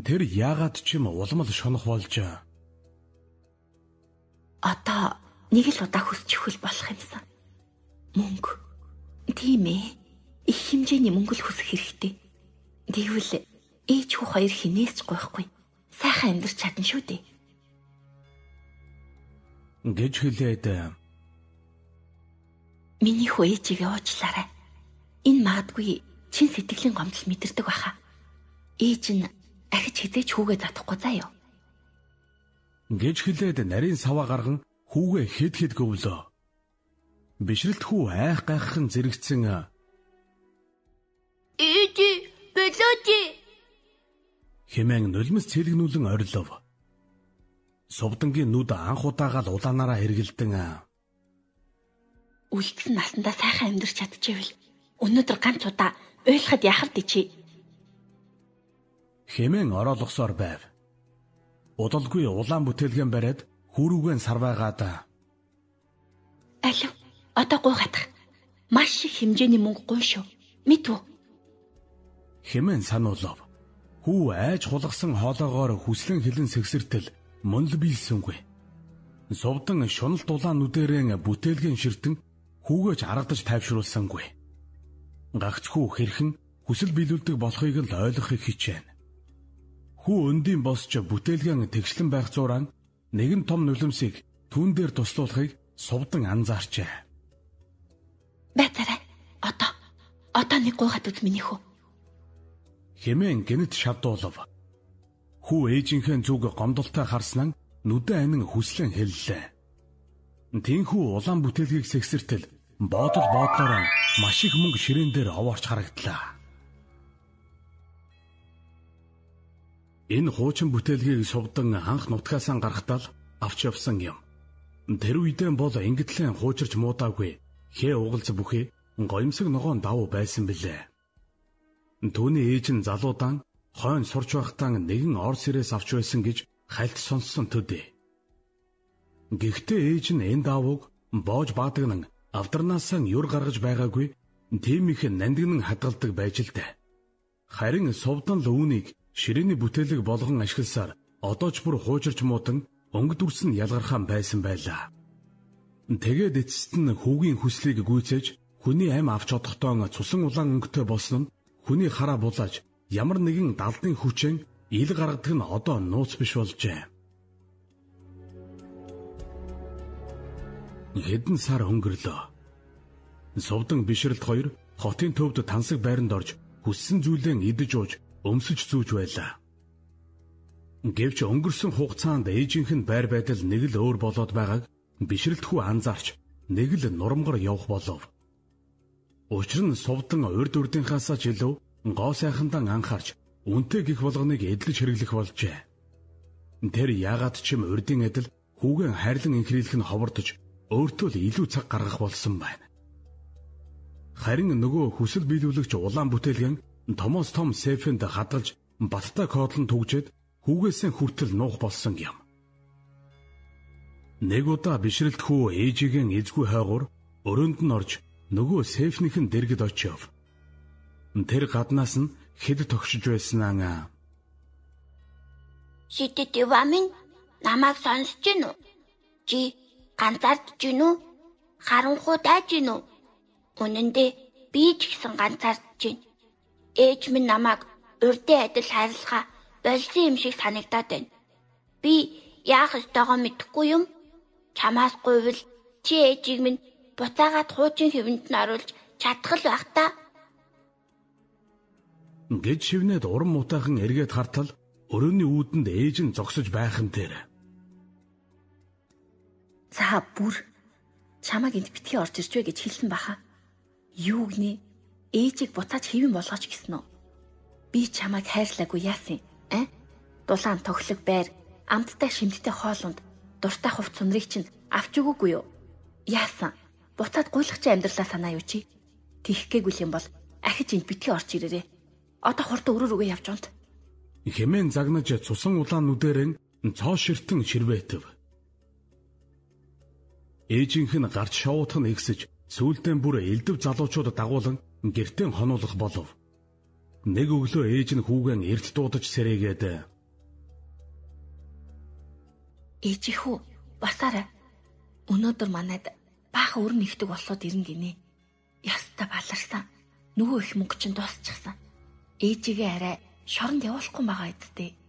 Тэр яагаад ч юм улмал шонох болж Одоо нэг л удаа хүсчихвэл болох юмсан. Мөнгө. Тийм ээ. Их хэмжээний мөнгө л хүсэх хэрэгтэй. Тэгвэл ээж хүү хоёр хинээс ч гойхгүй. Сайхан амьдарч чадна шүү дээ. гэж хэлээд Миний хүү ээжигээ уучлаарай. Энэ магадгүй чин сэтгэлийн гомдол мэдэрдэг баха. Ээж нь ахиж хизээч хүүгээ задахгүй заа юу. гэж хэлээд нарийн саваа гарган хүүгээ хэд хэд гөвлөө. Бишрэлт хүү айх гайххан зэрэгцэн Ээжи, болооч. хэмээн нулимс цэлгнүүлэн орилов. Сувдангийн нүд анх удаагаал улаанаараа хэргэлдэн Үлдсэн насандаа сайхан амьдарч чадчихвэл өнөөдөр ганц удаа уйлахад яхав дичи. хэмээн ороолгосоор байв. Удалгүй улаан бүтээлгэн бариад хүрүүгэн сарвайгаад Алив одоо гуйхадах. Маш их хэмжээний мөнгө гуй шүү. Мэдв үү? хэмээн сануулав. Хүү айж хулгасан хоолоогоор хүслэн хилэн сэгсэртэл мөн л биелсэнгүй. Зовдон шунал дулаан нүдэрэн бүтээлгэн ширтэн хүүгөөж аргадаж тайвшруулсангүй. Гагц хүү хэрхэн хүсэл биелүүлдэг болохыг л ойлгохыг хичээнэ. Хүү өндийн босч бүтээлгэн тэгшлэн байх зураан нэгэн том нулимсыг түн дээр туслуулахыг сувдан анзаарчээ. Байтарай. Одоо одоо нэг гуйхад үз миний хүү. Хэмээн гинэт шавдуулав. Хүү ээжийнхээ зүг гомдолтой харснаа нүдэн анин хүслэн хэллээ. Тинхүү улаан бүтээлгийг сэгсэртэл бодол бодлоор маш их мөнгө ширээн дээр овоорч харагдлаа. Энэ хуучин бүтээлгийг сувдан анх нутгаасаа гаргахтаа л авч явсан юм. Тэр үедээ бол ингэтлэн хуучирч муудаагүй хээ угалц бүхий гоёмсог ногоон давуу байсан билээ. Түүний ээж нь залуудаан хойно сурч байхдаа нэгэн орс ирээс авч байсан гэж хальт сонссон төдий. Гэхдээ ээж нь энэ давууг боож баадагнан авдарнаасаа юр гаргаж байгаагүй тийм их нандинан хадгалдаг байж л дээ. Харин сувдан л үүнийг ширээний бүтээлэг болгон ашигласаар одоо ч бүр хуучирч муудан өнгө дүрс нь ялгархаан байсан байлаа. Тэгээд эцэст нь хүүгийн хүслийг гүйцээж хүний ам авч одохдоо цусан улаан өнгөтэй болсон нь Хүний хараа булааж ямар нэгэн далдын хүчээр ил гаргадаг нь одоо нууц биш болжээ. Хэдэн сар өнгөрлөө. Сувдан бишрэлт хоёр хотын төвд тансаг байранд орж хүссэн зүйлээ идэж ууж өмсөж зүүж байлаа. Гэвч өнгөрсөн хугацаанд ээжийнх нь байр байдал нэг л өөр болоод байгааг бишрэлтхүү анзаарч нэг л нурамгар явах болов. Учир нь сувдан урд урдынхаасаа ч илүү гоо сайхандаа анхаарч үнтэй гих болгоныг эдлэж хэрэглэх болжээ. Тэр яагаад ч юм урдын адил хүүгэн хайрлан инхрийлэх нь ховордож өөртөө л илүү цаг гаргах болсон байна. Харин нөгөө хүсэл биелүүлэгч улаан бүтээлгэн Томос Том Сефэнд хадгалж баттай кодлон түгжээд хүүгээсээ хүртэл нуух болсон юм. Нэг удаа бишрэлт хүү ээжигийн эзгүй хайгуур өрөөнд нь орж нөгөө сефнийхэн дэргэд очив. Тэр гаднаас нь хэд тогшиж байсан аа. Шидэт Ивамин намайг сонсож гин үү? Чи ганцаардж гин үү? Харанхуй дайж гин үү? Үнэн дээр би ч гэсэн ганцаардж гин. Ээж минь намайг урдын адил хайрлахаа болсон юм шиг санагдаад байна. Би яах ёстойгоо мэдэхгүй юм. Чамаас гуйвал чи ээжийг минь буцаагаад хуучин хэвэнд нь оруулж чадах л байх та. Гэт шивнээд уран мутаахан эргээд хартал өрөөний үүдэнд ээж нь зогсож байх нь тэр. За бүр чамаг энд битгий орж ирж вэ гэж хэлсэн баха. Юу гинэ? Ээжийг буцааж хэвэн болгооч гэсэн үү? Би чамайг хайрлаагүй яасан? А? Дулаан тоглог байр, амттай шимттэй хоолунд дуртай хувц цунрыг чинь авч өгөөгүй юу? Яасан? Буцаад гуйлах чи амьдралаа санаа юу чи? Тих гээгүй юм бол ахиж энд битгий орж ирээрээ. Одоо хурдан өрөө рүүгээ явж онт. Хэмээн загнаж цусан улаан нүдэрэн цоо ширтэн ширвэтэв. Ээжийнх нь гарч шоутх нь ихсэж сүүлдээ бүр элдв залуучууд дагуулan гэртээ хонуулах болов. Нэг өглөө ээж нь хүүгэн эрт дуудаж сэрээгээд Ээжихүү басаарай. Өнөөдөр манайд баахан өрн нэгдэг болоод ирнэ гинэ. Яста баларсан. Нөгөө их мөнгө чинь дуусчихсан. Ээжигээ арай шоронд явуулахгүй байгаа эдтэй.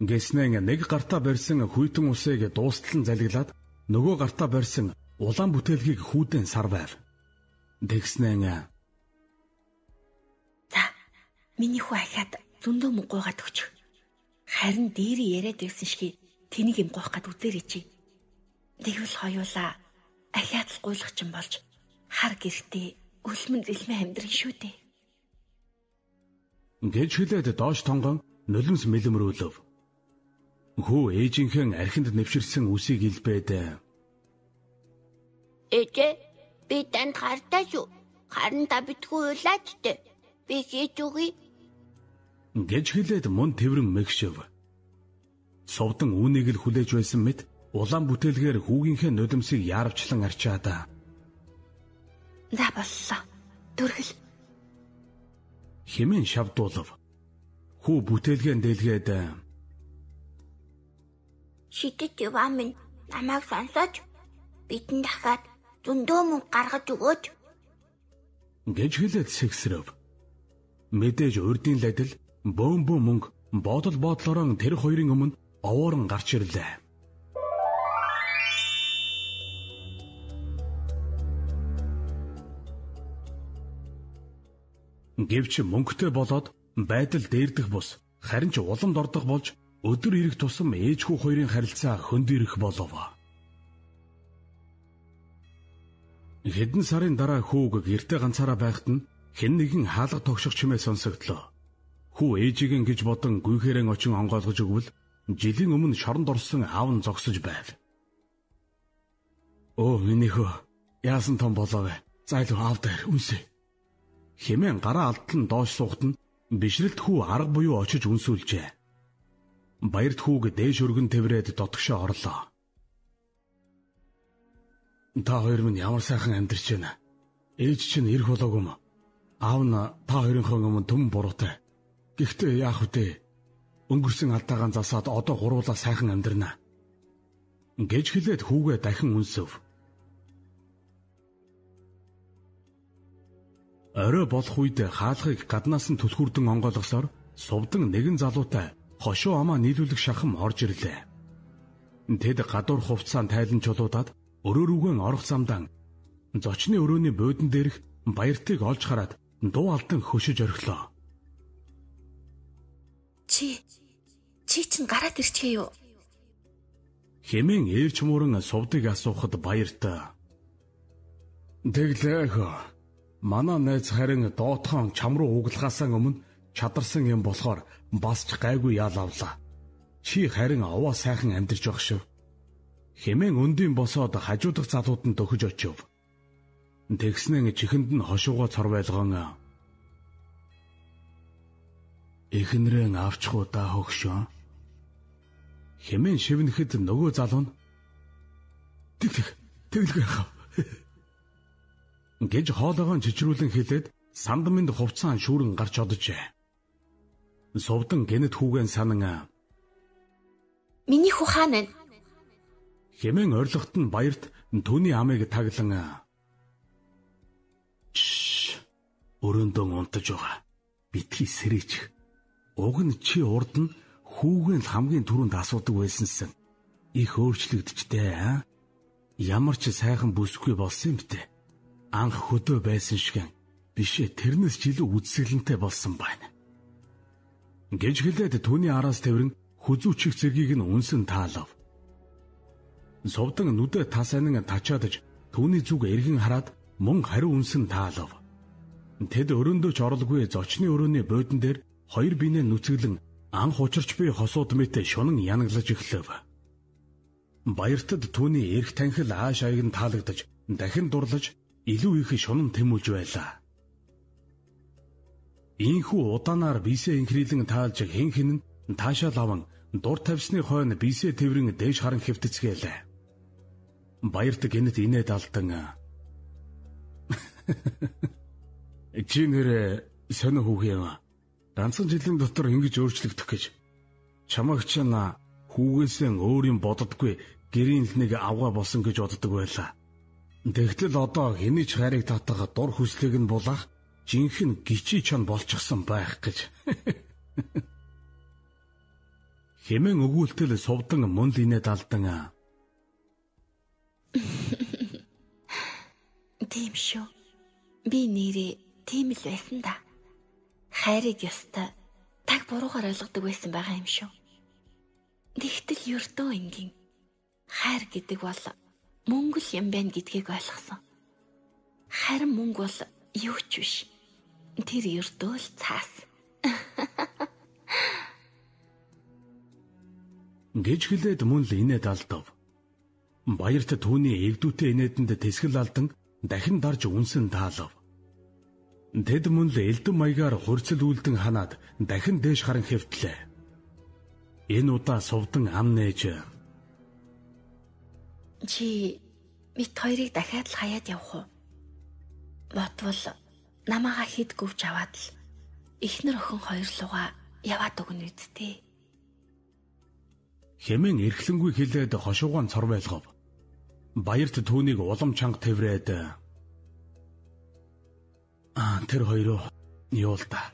Гэснэн нэг гартаа барьсан хүйтэн усыг дуустал нь залглаад нөгөө гартаа барьсан улаан бүтээлгийг хүүдэн сар байв. Тэгснэн Миний хүү ахаад зөндөө мөнгөөгад өгч. Харин дээрээ яриад ирсэн шиг тэнийг юм гоох гад үзээрэй чи. Тэгвэл хоёулаа ахаад л гуйлах ч юм болж хар гэртээ өлмөн зэлмээ амьдрын шүү дээ. Гэж хэлээд доош тонгон нулимс мэлэмрүүлв. Хүү ээжийнхэн архинд нэвширсэн үсийг илбээд Ээжээ би танд хартаа шүү. Харин та битгүү улаач дээ. Би хийж үгүй гэж хэлээд мөн тэрэн мэгшив. Совдан үүнийг л хүлээж байсан мэт улаан бүтээлгээр хүүгийнхээ нулимсыг яарвчлан арчаад. За боллоо. Дүрхэл. Хэмээн шавдуулав. Хүү бүтээлгэн дэлгээд Шидэт яваамын намайг сонсож бидэн дахиад зөндөө мөнгө гаргаж өгөөч гэж хэлээд сэгсрэв. Мэдээж урдын ладил бөөмбөө мөнгө бодол бодлороо тэр хоёрын өмнө овоорон гарч ирлээ. Гэвч мөнгөтэй болоод байдал дээрдэх бус харин ч уламд ордох болж өдөр ирэх тусам ээж хүү хоёрын харилцаа хөндөрөх болов. Хэдэн сарын дараа хүүг гэрте ганцаараа байхад нь хэн нэгэн хаалга тогших чимээ сонсогдлоо. Хүү ээжийг ингэж бодон гүйхээрэн очин онгойлгож өгвөл жилийн өмнө шоронд орсон аав нь зогсож байв. Оо миний хөө яасан том болоо вэ? Зайлуу аав дээр үнсээ. Хэмээн гараа алдлан доош суугт нь бишрэлт хүү арга буюу очиж үнсүүлжээ. Баярт хүүг дээш өргөн тэврээд дотгошоо орлоо. Та хоёр минь ямар сайхан амьдарч байна. Ээж чинь ирэх болоогүй юм. Аав нь та хоёрынхоо өмнө төм буруутай. Гэхдээ яах вэ? Өнгөрсөн алдаагаан засаад одоо гуруулаа сайхан амьдрнаа. гэж хэлээд хүүгээ дахин үнсөв. Орой болох үед хаалгыг гаднаас нь түлхүүрдэн онгойлгосоор сувдан нэгэн залуутай хошуу амаа нийлүүлэх шахам орж ирлээ. Тэд гадуур хувцаан тайлан чулуудаад өрөө рүүгэн орох замдаа зочны өрөөний буудан дээрх баяртыг олж хараад дуу алдан хөшөж орхилоо. Чи чи чинь гараад ирчихээ юу? Хэмээн ээлж мууран сувдыг асуухад баяртай. Тэглээх. Манай найз харин доотхон чам руу углахаасаа өмнө чадарсан юм болохоор бас ч гайгүй яал авлаа. Чи харин аваа сайхан амьдарч байх шүү. Хэмээн өндийн босоод хажуудах залууд нь төхөж очив. Тэгснэн чихэнд нь хошууга цорвайлгон Эхнэрээ авчихуу да хөгшөө. Хэмээн шивнэхэд нөгөө залуу нь тэг тэг тэглгүй яах гэж хоолойгоо чичрүүлэн хэлээд сандминд хувцаан шүүрэн гарч оджээ. Сувдан гэнэт хүүгэн санан Миний хүү хаана вэ? Хэмээн орилгот нь баярт түүний амыг таглан өрөөндөө унтаж байгаа. Битгий сэрээч. Уг нь чи урд нь хүүгэн л хамгийн түрүүнд асуудаг байсансан. Их өөрчлөгдөжтэй аа. Ямар ч сайхан бүсгүй болсон юм бэ? Анх хөдөө байсан шиг бишээ тэрнээс ч илүү үдсгэлэнтэй болсон байна. Гэж хэлээд түүний араас тэрэн хүзүүчих зэргийг нь үнсэн таалав. Совдан нүдэ тасайнан тачаадж түүний зүг эргэн хараад мөн хариу үнсэн таалав. Тэд өрөөндөө ч оролгүй зочны өрөөний буудан дээр хоёр биенээ нүцгэлэн анх учирч буй хосууд мэт шунан янаглаж эхлэв. Баяртад түүний эрх танхил ааш аяг нь таалагдаж дахин дурлаж илүү их шунан тэмүүлж байлаа. Ийхүү удаанаар бисээ инхрийлэн таалж хэн хэн нь таашаал аван дур тавьсны хойно бисээ тэрэн дээш харан хэвтцгээлээ. Баярт гинэт инээд алдан. Чи нэр сонио хүүхэн юм. Ганцхан жилийн дотор ингэж өөрчлөгдөх гэж. Чамаг ч на хүүгээсээ өөрийн боддоггүй гэрийн л нэг авгаа болсон гэж боддог байлаа. Тэгтэл одоо хэний ч хайрыг татах дур хүслийг нь булаах жинхэнэ гिचий чон болчихсон байх гэж. Хэмээн өгүүлтэл сувдан мөн л инээд алдан. Тийм шүү. Би нэрээ тийм л байсан да. Хайрыг ёстой таг буруугаар ойлгодог байсан байгаа юм шүү. Тэгтэл ердөө ингийн хайр гэдэг бол мөнгө л юм байна гэдгийг ойлгосон. Харин мөнгө бол юу ч биш. Тэр ердөө л цаас. гэж хэлээд мөн л инээд алдав. Баярт түүний эвдүүтэй инээдэнд тэсгэл алдан дахин дарж үнсэн таалав. Тэд мөн л элдэн маягаар хурцл үлдэн ханаад дахин дээш харан хэвтлээ. Энэ удаа сувдан ам нээж Чи бит хоёрыг дахиад л хаяад явах уу? Ботвол намаага хэд гүвч аваад л эхнэр охин хоёр луга яваад өгнө үсттэй хэмээн эрхлэнгүй хилээд хошуугаан цорвайлгав. Баярт түүнийг улам чанга тэврээд Аа тэр хоёроо юу л да.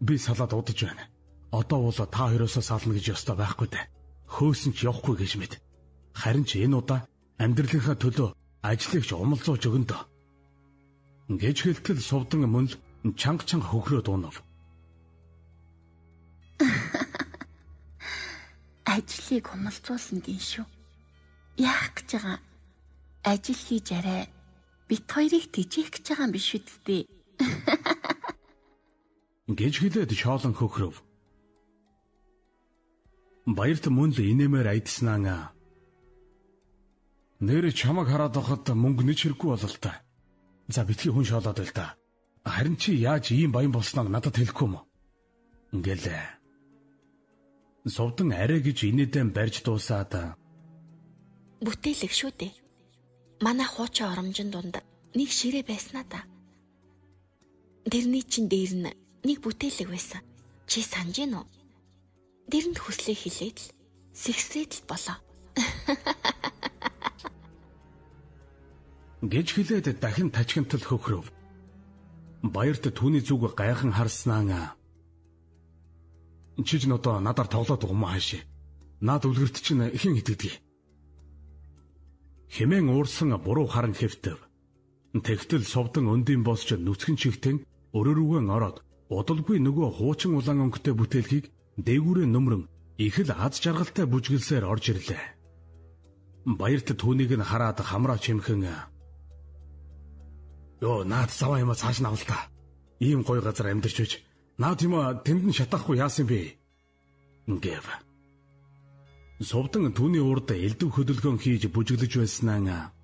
Би салаад удаж байна. Одоо бол та хоёроос сална гэж ёстой байхгүй дээ. Хөөсөн ч явахгүй гэж мэд. Харин ч энэ удаа амьдралынхаа төлөө ажлыгч умалзууж өгөн дөө. Гэж хэлтэл сувдан мөн л чанга чанга хөхрөө дуунав. ажлыг хумалцуулна гин шүү. Яах гэж байгаа? Ажил хийж арай. Бит хоёрыг тэжээх гэж байгаа юм биш үсттэй. гэж хэлээд шоолон хөхрөв. Баярт мөн л инэмээр айдснаа. Нэр чамаг хараад байхад мөнгө нэг хэрэггүй болол та. За битгий хүн шоолоод байл та. Харин чи яаж ийм баян болсноо надад хэлэхгүй юм. Ингээл Сувдан арай гэж инээдэн барьж дуусаад бүтээлэг шүү дээ. Манай хуучин оромжин дунд нэг ширээ байснаа да. Дэрний чин дээр нь нэг бүтээлэг байсан. Чи санаж гин үү? Дэрэнд хүслээ хилээд л сэгсрээд л болоо. гэж хэлээд дахин тачгимтал хөхрөв. Баярт түүний зүг гайхан харснаа Чи ч одоо надаар тоглоод байгаа юм хаашаа. Наад үлгэрт чинь хэн итгэдэг. Хэмээн уурсан буруу харан хэвтэв. Тэгтэл совдон өндийн босч нүцгэн чихтэн өрөөрүүгэн ороод удалгүй нөгөө хуучин улаан өнгөтэй бүтээлгийг дээгүүрээ нөмрөн их л аз жаргалтай бүжгэлсээр орж ирлээ. Баярт түүнийг нь хараад хамраа чимхэн Йоо наад заваа юм цааш навал та. Ийм гой газар амьдарч үж Наа тийм ээ тэнд нь шатаахгүй яасан бэ? Гэв. Совдан түүний урд элдв хөдөлгөөн хийж бүжиглэж байснаа.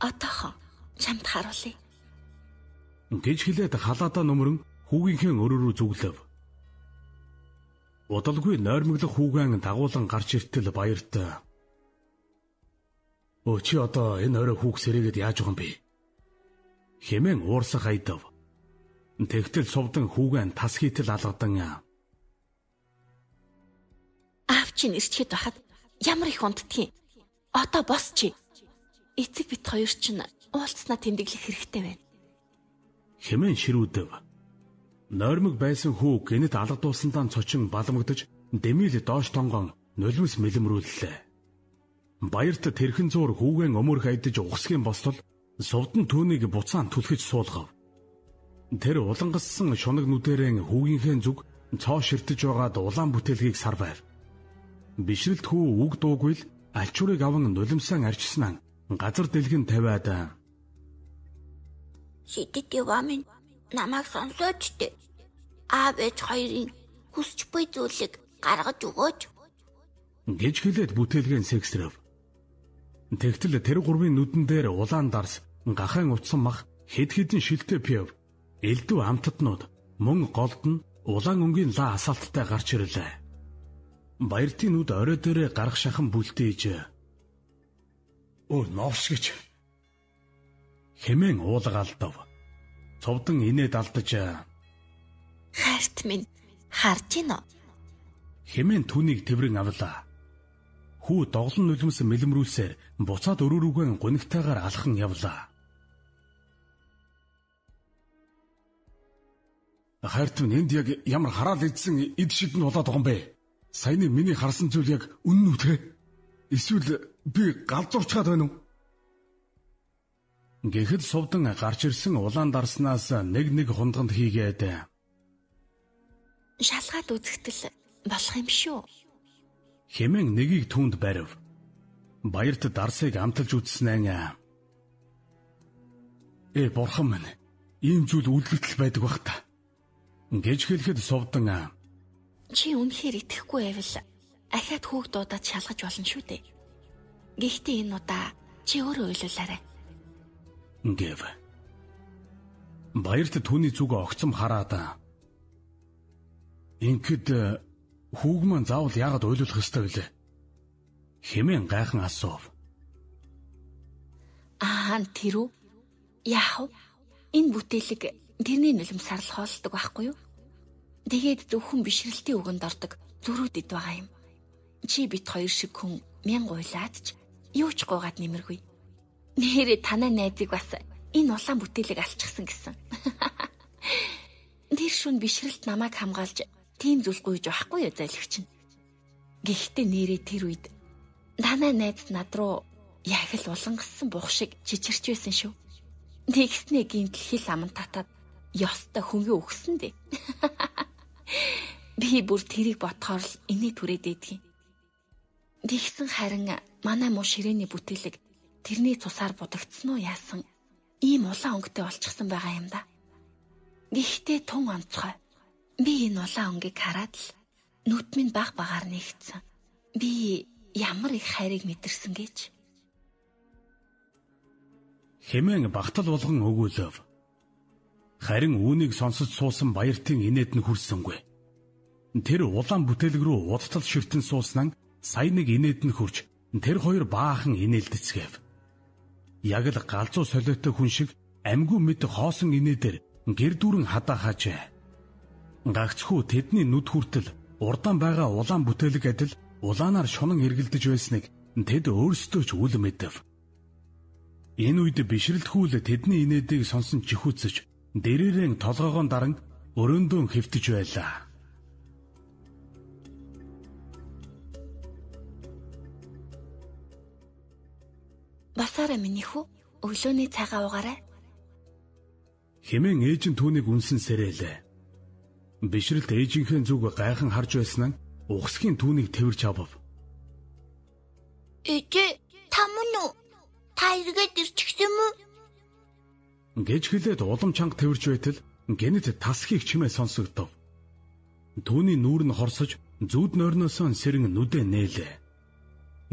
Отохон чамд харуулъя. гэж хэлээд халаадаа нөмрөн хүүгийнхээ өрөө рүү зүглэв. Удалгүй нойрмоглох хүүгэн дагуулan гарч иртэл баярт. Өө чи одоо энэ орой хүүг сэрээгээд яаж байгаа юм бэ? Хэмээн уурсах айдав. Тэгтэл сувдан хүүгэн тас хийтэл алгадан Аав чи нэрчгээд байхад ямар их ундтгийг. Одоо босчи. Эцэг бит хоёр чинь уулцснаа тэмдэглэх хэрэгтэй байна. Хэмээн ширүүдэв. Нойрмог байсан хүү гинэт алгадуулсандаа цочин баламгдаж дэмил доош тонгон нулимс мэлэмрүүллээ. Баярт тэрхэн зуур хүүгэн өмөрх айдаж ухсгийн босдол сувдан түүнийг буцаан түлхэж суулгав. Тэр улангассан шунаг нүдэрэн хүүгийнхээ зүг цоо ширтэж байгаад улаан бүтээлгийг сар байв. Бишрэлт хүү үг дуугүй л альчуурыг аван нулимсан арчснаа газар дэлгэн тавиад Шидэт явамын намайг сонсооч дээ. Аав ээж хоёрын хүсч буй зүйлийг гаргаж өгөөч. гэж хэлээд бүтээлгэн сэгсрэв. Тэгтэл тэр гурвын нүдэн дээр улаан дарс, гахаан утсан мах, хэд хэдэн шилтэй пив, элдв амтднууд, мөн голд нь улаан өнгийн лаа асаалттай гарч ирлээ. Баяртын нүд орой дээрээ гарах шахан бүлтээж Өө новш гэж хэмээн уулгаалдав. Цовдон инээд алдаж Хайрт минь харж гинөө. хэмээн түүнийг тэврэн авлаа. Хүү доглон нулимс мэлэмрүүлсээр буцаад өрөөрүүгэн гунигтайгаар алхан явлаа. Хайрт минь энд яг ямар хараал идсэн эд шиг нь болоод байгаа юм бэ? Саяны миний харсан зүйл яг үнэн үү те? Эсвэл би галзуурчаад байна уу? Гэхэд сувдан гарч ирсэн улаан дарснаас нэг нэг хундганд хийгээд Шалгаад үзэхтэл болох юм шүү. хэмээн нэгийг түнд барив. Баярт дарсыг амталж үзснээр Э бурхан минь ийм зүйл үлдэгдэл байдаг бах та. гэж хэлэхэд сувдан Чи үнэхээр итгэхгүй байвал ахаад хүүг дуудаад шалгаж болно шүү дээ. Гэхдээ энэ удаа чи өөрөө уйлуулаарай. гэв. Баярт түүний зүг огцом хараад Ингээд хүүг маань заавал яагаад уйлуулах ёстой вэ? Хэмээн гайхан асуув. Аа тэр үү? Яах вэ? Энэ бүтээлэг тэрний нулим сарлах хоолдог байхгүй юу? Тэгээд зөвхөн бишрэлтийн үгэнд ордог зүрүүдэд байгаа юм. Чи бит хоёр шиг хүн мянга уйлаад ч юу ч гуугаад нэмэргүй. Нэрээ танай найзыг бас энэ улаан бүтээлэг алчихсан гэсэн. Тэр шүн бишрэлт намайг хамгаалж тийм зүйл гуйж байхгүй юу зайлгч нь. Гэхдээ нэрээ тэр үед танай найз над руу яг л улангассан бух шиг чичирч байсан шүү. Тэгснээ гинт хил аман татаад ёстой хөнгөө өгсөн дээ. Би бүр тэрийг бодохоор л инээ түрээд байдгийн. Тэгсэн харин манай муу ширээний бүтээлэг тэрний цусаар будагдсан уу яасан ийм улаан өнгөтэй болчихсон байгаа юм да. Гэхдээ тун онцгой. Би энэ улаан өнгийг хараад л нүд минь баг багаар нэгдсэн. Би ямар их хайрыг мэдэрсэн гэж. хэмээн багтал болгон өгүүлв. Харин үүнийг сонсож суусан баяртын инээд нь хүрсэнгүй. Тэр улаан бүтээлэг рүү удтал ширтэн сууснаа сая нэг инээд нь хурж тэр хоёр баахан инээлдэцгээв. Яг л галзуу солиотой хүн шиг амьгүй мэд хоосон инээдэр гэр дүүрэн хадаа хаажээ. Гагцхүү тэдний нүд хүртэл урдаан байгаа улаан бүтээлэг адил улаанаар шунан эргэлдэж байсныг тэд өөрсдөө ч үл мэдэв. Энэ үед бишрэлтхүүл тэдний инээдийг сонсон чихүүцэж дэрээрэн толгоогоон даран өрөөндөө хэвтэж байлаа. Басаараа минийх үү? Өглөөний цагаа уугаарай. Хэмээн ээж нь түүнийг үнсэн сэрээлээ. Бишрэлт ээжийнхээ зүг гайхан харж байснаа ухсхийн түүнийг тэрвэрч авав. Ээжээ та мөн үү? Та эргээд ирчихсэн мүү? гэж хэлээд улам чанга тэрвэрч байтал гэнэт тасхийг чимээ сонсогдов. Түүний нүүр нь хорсож зүуд нойрноос сэрэн нүдэ нээлээ.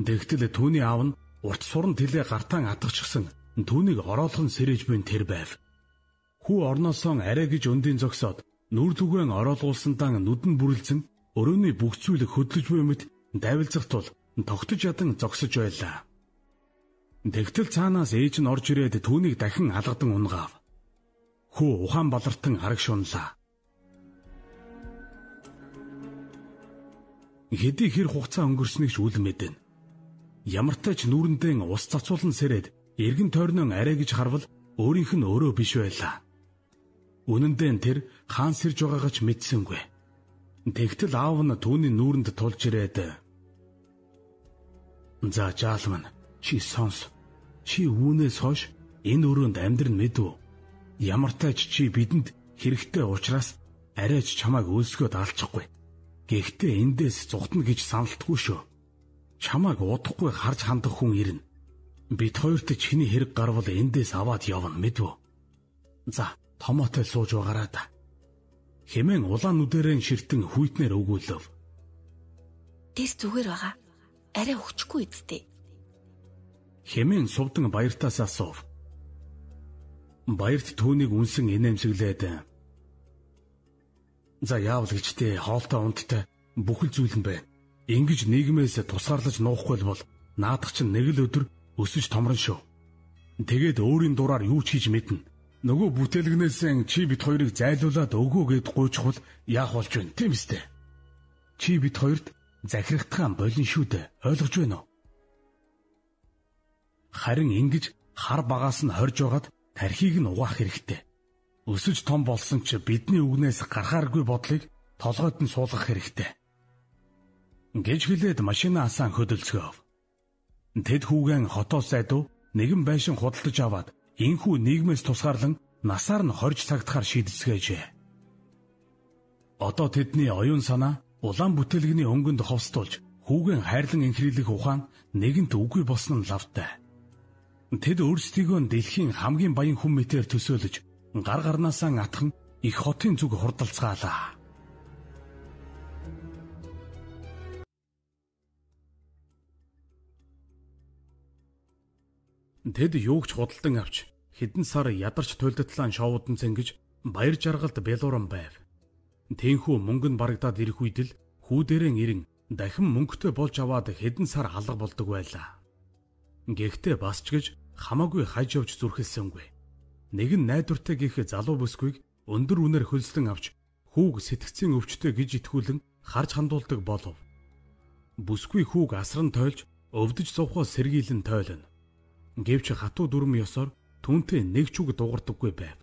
Тэгтэл түүний аав нь урт суран тэлээ гартаан атгачихсан түүнийг ороолгон сэрэж буй тэр байв. Хүү орноосоо арай гэж өндийн зогсоод Нүр түгэн ороолгуулсандаа нүдэн бүрэлзэн өрөөний бүх зүйлийг хөдлөж буй мэт давилзах тул тогтож ядан зогсож байлаа. Тэгтэл цаанаас ээж нь орж ирээд түүнийг дахин алгадан унгаав. Хүү ухаан балартан араг шунлаа. Хэдий хэр хугацаа өнгөрснийг ч үл мэдэн. Ямартай ч нүүрэндээ ус цацуулан сэрээд эргэн тойрноо арай гэж харвал өөрийнх нь өөрөө биш байлаа. Үнэн дээр тэр хаан сэрж байгаагаа ч мэдсэнгүй. Тэгтэл аав нь түүний нүүрэнд тулж ирээд За жаалман чи сонс. Чи үүнээс хойш энэ өрөөнд амьдрын мэдв. Ямар тач чи бидэнд хэрэгтэй учраас арайч чамайг өлсгөөд алчихгүй. Гэхдээ эндээс зугтна гэж саналтгүй шүү. Чамайг удахгүй харж хандах хүн ирнэ. Бид хоёрт чиний хэрэг гарвал эндээс аваад явна мэдв. За, томоотой сууж байгаараа да. Хэмээн улаан нүдэрэн ширтэн хүйтнэр өгүүлв. Тэр зүгээр байгаа. Арай өгчгүй эцтэй. Хэмээн сувдан баяртаас асуув. Баярт түүнийг үнсэн инээмсэглээд За яавал гэжтэй хоолтой унттай бүхэл зүйл нь байна. Ингиж нийгмээс тусгаарлаж нуухгүй бол наадах чинь нэг л өдөр өсөж томрон шүү. Тэгээд өөрийн дураар юу ч хийж мэднэ. Нөгөө бүтээлгнээсээ чи бит хоёрыг зайлуулад өгөө гэд гуйчихвал яах болж байна тийм үстэй. Чи бит хоёрт захирагдхаан болин шүү дээ. Ойлгож байна уу? Харин ингэж хар багаас нь хорж байгаад тархийг нь угаах хэрэгтэй. Өсөж том болсон ч бидний үгнээс гарахааргүй бодлыг толгойд нь суулгах хэрэгтэй. Гэж хэлээд машина асаан хөдөлцгөөв. Тэд хүүгэн хотоос сайдуу нэгэн байшин худалдаж аваад инхүү нийгмээс тусгаарлан насаар нь хорж цагтахаар шийдэцгээжээ. Одоо тэдний оюун санаа улаан бүтээлгэний өнгөнд ховстуулж хүүгэн хайрлан инхрийлэх ухаан нэгэнт үгүй болсон нь лавтай. Тэд өөрсдийгөө дэлхийн хамгийн баян хүн мэтээр төсөөлөж гар гарнаасаа атхан их хотын зүг хурдалцгаалаа. Тэд юугч худалдан авч хэдэн сар ядарч туйлдатлаан шоудан цэнгэж баяр жаргалд бэлууран байв. Тэнхүү мөнгө нь барагдаад ирэх үед л хүүдэрэн ирэн дахин мөнгөтэй болж аваад хэдэн сар алга болдог байлаа. Гэхдээ бас ч гэж хамаагүй хаж явж зүрхэлсэнгүй. Нэг нь найдвартай гих залуу бүсгүйг өндөр үнээр хөлслөн авч хүүг сэтгцийн өвчтөй гэж итгүүлэн харж хандуулдаг болов. Бүсгүй хүүг асран тойлж өвдөж сувхоо сэргийлэн тойлно. Гэвч хатуу дүрм ёсоор түүнтэй нэг ч үг дуурдаггүй байв.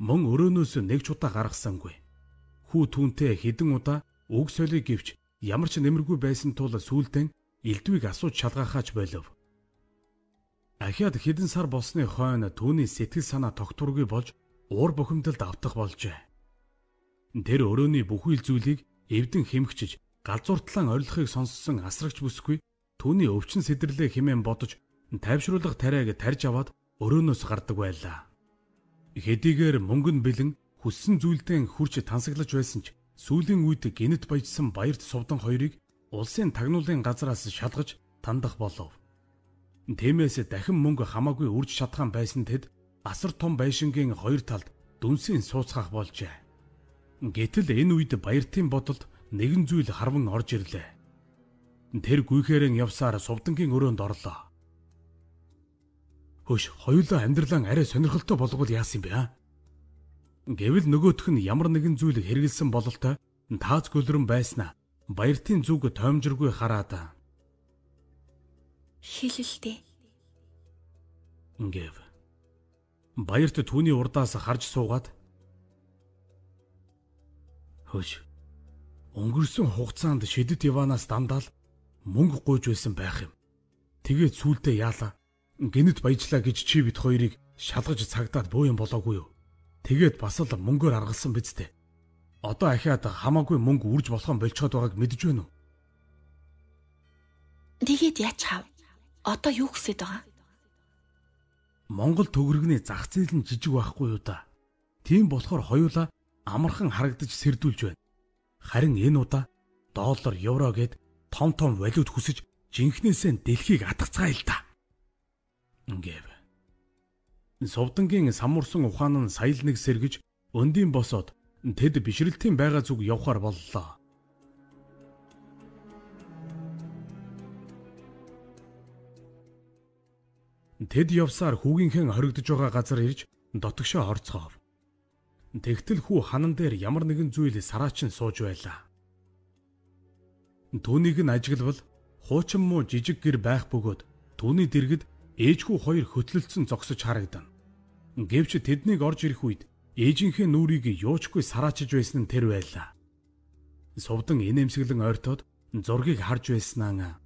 Мөн өрөөнөөс нэг ч удаа гаргасангүй. Хүү түүнтэй хідэн удаа үг солиг гівч ямар ч нэмэргүй байсан тул сүултэн элдвийг асууж шалгаахаач болов. Ахиад хэдэн сар болсны хойно түүний сэтгэл санаа тогтворгүй болж уур бухимдалд автах болжээ. Тэр өрөөний бүхий л зүйлийг эвдэн хэмгчиж галзууртлан орилохыг сонссон асрагч бүсгүй түүний өвчин сэдэрлээ хэмээн бодож тайвшруулах тариаг тарж аваад өрөөнөөс гардаг байлаа. Хэдийгээр мөнгөн бэлэн хүссэн зүйлдээ хурч тансаглаж байсан ч сүүлийн үед гинэт баяжсан баярт сувдан хоёрыг улсын тагнуулын газраас шалгаж тандах болов. Тиймээс дахин мөнгө хамаагүй үрж чадхан байсан тэд асар том байшингийн хоёр талд дүнсийн сууцгаах болжээ. Гэтэл энэ үед баяртын бодолд нэгэн зүйл харван орж ирлээ. Тэр гүйхээрэн явсаар сувдангийн өрөөнд орлоо. Хөш, хоёулаа амьдралаа арай сонирхолтой болгоод яасан бэ? Гэвэл нөгөөх нь ямар нэгэн зүйл хэрэгэлсэн бололтой тааз гөлрөн байснаа баяртын зүг тоомжиргүй хараад Хилэлтэй. Ингээв. Баярт түүний урдаас харж суугаад Хөөж. Өнгөрсөн хугацаанд шидэт Иванаас дандаа мөнгө гуйж байсан байх юм. Тэгээд сүултээ яалаа. Гинэт баяжлаа гэж чи бит хоёрыг шалгаж цагдаад буу юм болоогүй юу? Тэгээд бас л мөнгөөр аргалсан биз дээ. Одоо ахиад хамаагүй мөнгө үрж болох юм болцоод байгааг мэдэж байна уу? Тэгээд яач хав? Одоо юу гэсэд байгаа? Монгол төгрөгний зах зээл нь жижиг байхгүй юу да. Тийм болохоор хоёулаа амархан харагдаж сэрдүүлж байна. Харин энэ удаа доллар, евро гэд том том валют хүсэж жинхнээсээ дэлхийг атгацгаа л да. Ингээв. Совдангийн самурсан ухаан нь сая л нэг сэргэж өндийн босоод тэд бишрэлтийн байгаа зүг явхаар боллоо. Тэд явсаар хүүгийнхэн хоригдож байгаа газар ирж дотгошоо орцгоов. Тэгтэл хүү ханан дээр ямар нэгэн зүйл сараачин сууж байлаа. Түүнийг нь ажиглавал хуучин муу жижиг гэр байх бөгөөд түүний дэргэд ээжхүү хоёр хөтлөлдсөн зогсож харагдана. Гэвч тэднийг орж ирэх үед ээжийнхээ нүрийг юучгүй сараачж байсан нь тэр байлаа. Сувдан инээмсэглэн ойртоод зургийг харж байснаа.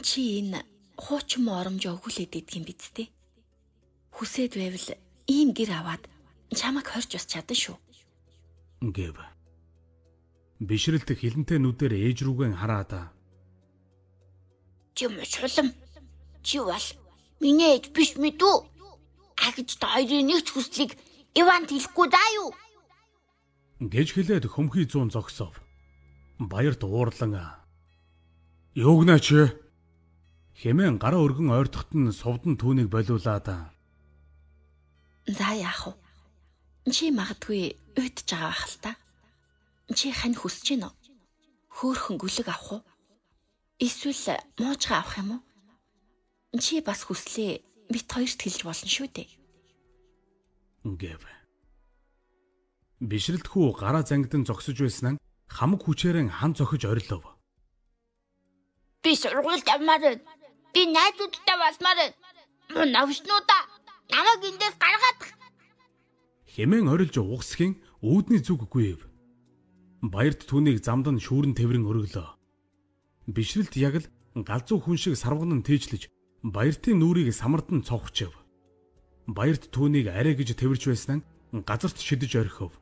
Чи энэ хуучин моромж өгүүлээд идэх юм биз дээ. Хүсээд байвал ийм гэр аваад чамайг хорж бас чадсан шүү. Гэв. Бишрэлт хилэнтэй нүдээр ээж рүүгэн хараад. Чи мушулам. Чи бол миний ээж биш мэдүү. Агж та хоёрын нэг ч хүслийг Иван хэлэхгүй даа юу? гэж хэлээд хөмхий зүүн зогсов. Баярт уурлан Юугнаа чи? Хэмээн гараа өргөн ойртохт нь сувдан түүнийг болиулаад За яах вэ? Чи магадгүй уйдж байгаа байх л та. Чи хань хүсэж гин үү? Хөөхөн гүлэг авах уу? Эсвэл муужгаа авах юм уу? Чи бас хүслээ бит хоёрт хэлж болно шүү дээ. Гэв. Бишрэлт хүү гараа зангидан зогсож байсан нь хамаг хүчээрэн хан зохиж орилов. Би сургуульд явмаар байна. Би найзуудтай байна. Мөн навшнуудаа Намайг эндээс гаргаад хэмээн орилж угсхийн үүдний зүг гүйв. Баярт түүнийг замдан шүүрэн тэрэн өргөлөө. Бишрэлт яг л галзуу хүн шиг сарвган нь тээжлэж баяртын нүрийг самардан цовхчив. Баярт түүнийг арай гэж тэрвэрч байсан нь газарт шидэж орхив.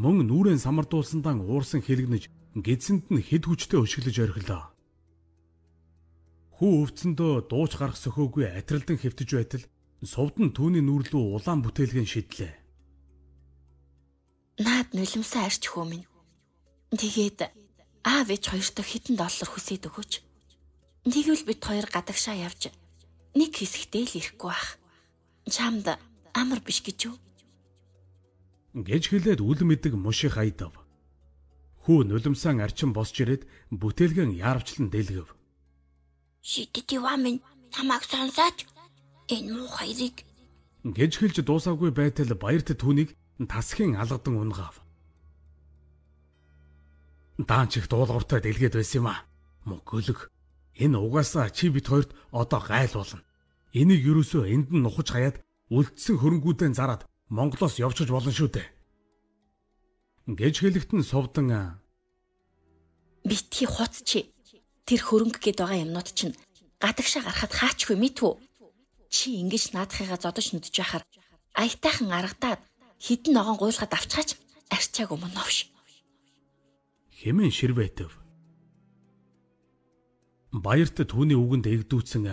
Мөн нүрэн самардуулсандаа уурсан хэлгнэж гидсэнд нь хэд хүчтэй өшөглөж орхилоо. Хүү өвцөндөө дууч гарах сөхөөгүй атралдан хэвтэж байтал Сувд нь түүний нүр лүү улаан бүтээлгэн шидлээ. Наад нулимсаа арч хөөмин. Тэгээд аав ээж хоёртой хэдэн доллар хүсээд өгөөч. Тэгвэл бид хоёр гадагшаа явж нэг хэсэгтэй л ирэхгүй бах. Чамд амар биш гэж юу? гэж хэлээд үл мэдэг муших айдав. Хүү нулимсаан арчин босч ирээд бүтээлгэн яарвчлан дэлгэв. Шидэт иваа минь намайг сонсооч энэ муу хоёрыг гэж хэлж дуусаагүй байтал баярт түүнийг тасхийн алгадан унгав. Даан чих дуулууртай дэлгээд байсан юм а. Мөгөлөг. Энэ угаасаа чи бит хоёрт одоо гайл болно. Энийг юусоо энд нь нухаж хаяад үлдсэн хөрөнгүүдэн зараад Монголоос явчихж болно шүү дээ. гэж хэлэхэд нь сувдан битгий хуц чи тэр хөрөнгө гээд байгаа юмнууд чинь гадагшаа гарахад хаачгүй мэдвүү чи ингэж наадахыгаа зодож нүдж яхаар аятайхан аргадаад хідэн ногоон гуйлгаад авчгаач арчааг өмнө новш. Хэмээн ширвэтв. Баярт түүний үгэнд эгдүүцэн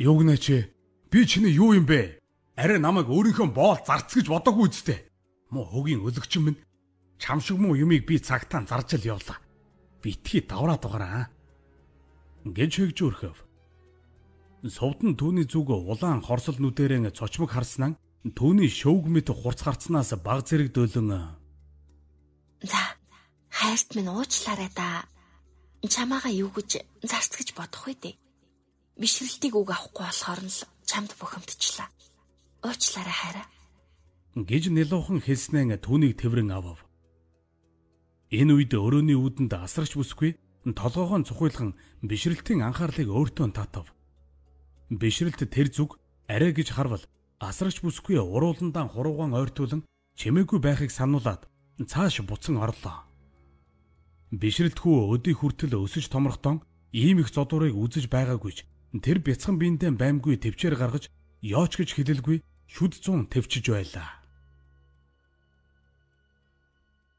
Юугнаа чи би чиний юу юм бэ? Арай намайг өөрийнхөө боол зарц гэж бодоогүй үсттэй. Муу хөгийн өлөгчин минь чам шиг муу юмыг би цагтаан зарж л явлаа. Битгий давраад байгаараа. гэж хэгж өрхөв. Сувд нь түүний зүг улаан хорсол нүдэрэн цочмог харснаа түүний шөвг мэт хурц гарцнаас баг зэрэг дөөлөн За хайрт минь уучлаарай да. Чамаага юу гэж зарц гэж бодох вэ дээ. Бишрэлтийг үг авахгүй болохоор нь л чамд бухимдчихлаа. Уучлаарай хайраа. гэж нэлуухан хэлснээр түүнийг тэрэн авав. Энэ үед өрөөний үүдэнд асарч бүсгүй толгоогоо цухилхан бишрэлтийн анхаарлыг өөртөө татав бишрэлт тэр зүг арай гэж харвал асрагч бүсгүй урууландаа хуруугаан ойртуулан чимээгүй байхыг сануулад цааш буцан орлоо. Бишрэлтхүү өдий хүртэл өсөж томрохдоо ийм их зодуурыг үзэж байгаагүйч тэр бяцхан биендээ баймгүй төвчээр гаргаж ёоч гэж хэлэлгүй шүд зүүн төвчж байлаа.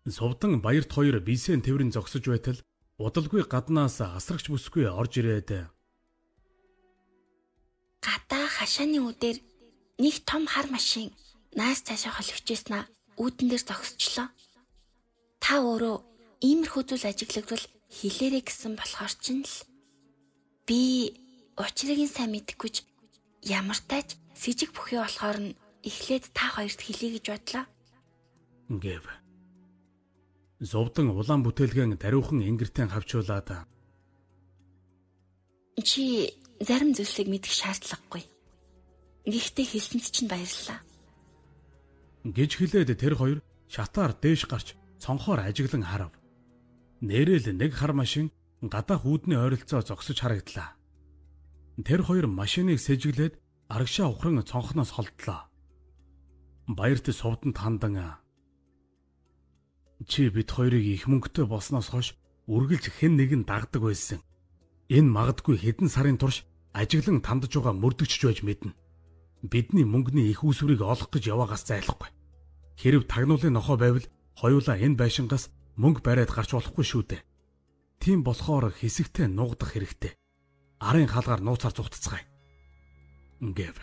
Сувдан баярт хоёр бисен тэврэн зогсож байтал удалгүй гаднаас асрагч бүсгүй орж ирээд гадаа хашааны үдээр нэг том хар машин наас цаашаа холигчээснаа үүдэн дээр зогсчлоо. Та өөрөө иймэрхүү зүйл ажиглагдвал хэлээрэй гэсэн болохоор ч л би учрыг нь сайн мэдэхгүйч ямар тач с ิจ г бүхий болохоор нь эхлээд та хоёрт хэлье гэж бодлоо. Гэв. Зовдон улаан бүтээлгэн даруйхан ингэртэн хавчуулаад чи зарим зүйлсийг мэдэх шаардлагагүй. Гэхдээ хэлсэнд чинь баярлалаа. гэж хэлээд тэр хоёр шатаар дээш гарч цонхоор ажиглан харав. Нэрэл нэг хар машин гадаах үүдний ойролцоо зогсож харагдлаа. Тэр хоёр машиныг сэжиглээд арагшаа ухран цонхноос холдлоо. Баярт сувданд хандан чи бид хоёрыг их мөнгөтэй болсноос хойш үргэлж хэн нэгэн дагдаг байсан. Энэ магадгүй хэдэн сарын турш ажиглан тандж байгаа мөрдөгчж байж мэднэ. Бидний мөнгөний их усврийг олох гэж яваагаас зайлахгүй. Хэрв тагнуулын нохоо байвал хоёулаа энэ байшингаас мөнгө бариад гарч болохгүй шүү дээ. Тийм болохоор хэсэгтээ нуугдах хэрэгтэй. Арын хаалгаар нууцаар зүгтцгаая. Гэв.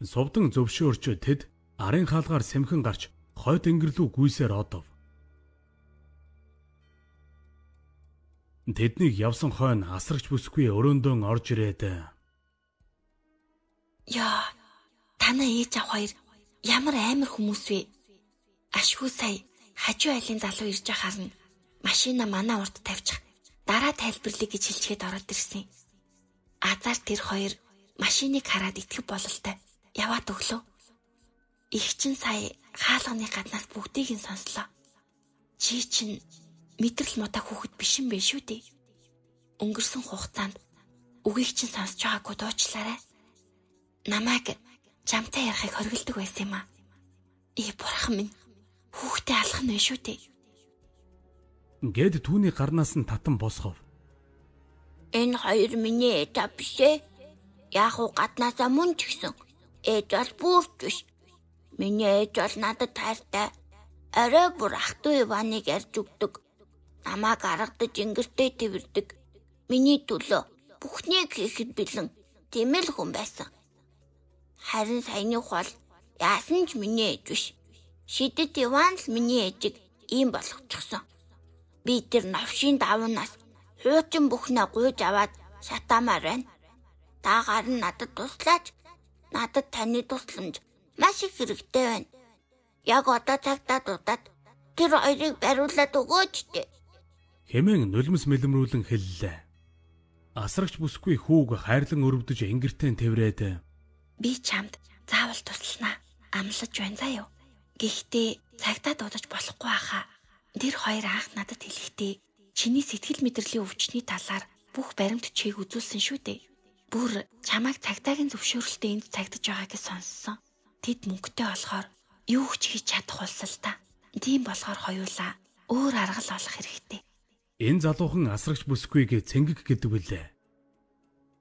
Сувдан зөвшөөрч тэд арын хаалгаар сэмхэн гарч хойд өнгөрлөө гүйсээр одов. Тэднийг явсан хойно асрагч бүсгүй өрөөндөө орж ирээд Яа, танаа ээж ав хоёр ямар амар хүмүүс вэ? Ашгүй сая хажуу айлын залуу ирж байхаар нь машина манай урд тавьчих. Дараа тайлбарлая гэж хэлчихэд ороод ирсэн. Азар тэр хоёр машиныг хараад итгэх бололтой яваад өглөө. Их чин сая хаалганы гаднаас бүгдийг нь сонслоо. Чи чинь мэдрэл мута хүүхэд биш юм бэ шүү дээ. Өнгөрсөн хугацаанд үгийг чинь сонсож байгаагүй дуучлаарай. Намайг жамтай ярахыг хоригддаг байсан юм аа. Ий бурхан минь хүүхдээ алах нь шүү дээ. Гэд түүний гарнаас нь татан босгов. Энэ хоёр миний ээж биш ээ. Яг уу гаднаасаа мөн ч гэсэн ээж бол бүрч биш. Миний ээж бол надад тайртай. Арай бүр ах トゥ Иваныг ярьж өгдөг намайг аргадаж ингэртэй тэрдэг. Миний төлөө бүхнийг хийхэд бэлэн тийм л хүн байсан. Харин саяных бол яасан ч миний ээж биш. Шидэт Иван л миний ээжийг ийм болгочихсон. Би тэр новшийн давнаас хуучин бүхнээ гуйж аваад шатаамаар байна. Таагаар нь надад туслаач. Надад таны тусламж маш их хэрэгтэй байна. Яг одоо цагтаа дуудаад тэр хоёрыг бариулаад өгөөч дээ хэмээн нулимс мэлэмрүүлэн хэллээ. Асрагч бүсгүй хүүг хайрлан өрөвдөж ингэртэн тэврээд би чамд заавал туслана. Амлаж байна юу. Гэхдээ цагтаа дуудаж болохгүй хаа. Тэр хоёр анх надад хэлэхдээ чиний сэтгэл мэдрэлийн өвчний талаар бүх баримт чийг үзүүлсэн шүү дээ. Бүр чамайг цагдаагийн зөвшөөрөлтөд энд цагдаж байгааг сонссон. Тэд мөнгөтэй болохоор юу ч хийж чадах болсон л та. Тийм болохоор хоёулаа өөр арга л олох хэрэгтэй. Энэ залуухан асрагч бүсгүйг цэнгэг гэдэг үлээ.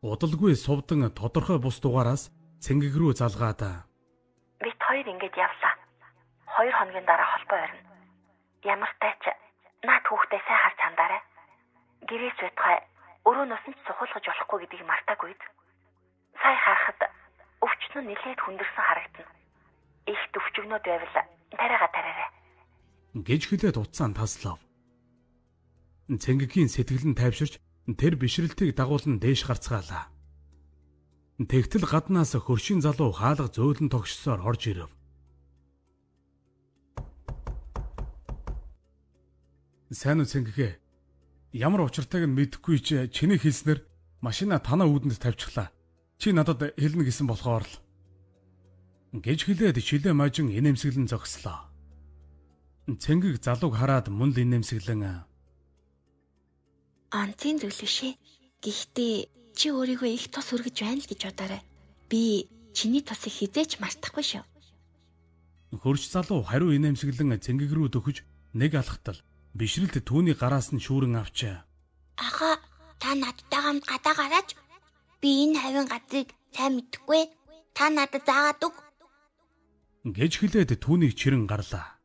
Удалгүй сувдан тодорхой бус дугаараас цэнгэг рүү залгаад бид хоёр ингэж явсан 2 хоногийн дараа холбоо орно. Ямар тач наад хүүхдээ сайн харж хандаарай. Гэрээс байтугай өрөө нусан ч сухуулгаж болохгүй гэдгийг мартаагүйд. Сая харахад өвчнө нэлээд хүндэрсэн харагдана. Их төвчгнөд байвал тариага тараарай. гэж хилээд утсаан таслав. Цэнгэгийн сэтгэл нь тайвширч тэр бишрэлтийг дагуулн дээш гарцгаалаа. Тэгтэл гаднаас хөршин залуу хаалга зөөлөн тогшсоор орж ирв. Сайн уу цэнгэгээ. Ямар учиртайг нь мэдэхгүй ч чиний хэлснээр машина танаа үүдэнд тавьчихлаа. Чи надад хэлнэ гэсэн болохоор л гэж хэлээд шилээ мажин инээмсэглэн зогслоо. Цэнгэг залууг хараад мөн л инээмсэглэн онцгийн зүйл шээ. Гэхдээ чи өөрийгөө их тус өргөж байна л гэж бодоорой. Би чиний тусыг хизээч мартахгүй шүү. Хөрш залуу хариу инээмсэглэн цэнгэг рүү дөхөж нэг алхтал бишрэлт түүний гараас нь шүүрэн авчаа. Ага та надтай хамт гадаа гараач. Би энэ хавийн газрыг сайн мэдэхгүй. Та надад заагаад өг. гэж хэлээд түүнийг чирэн гарлаа.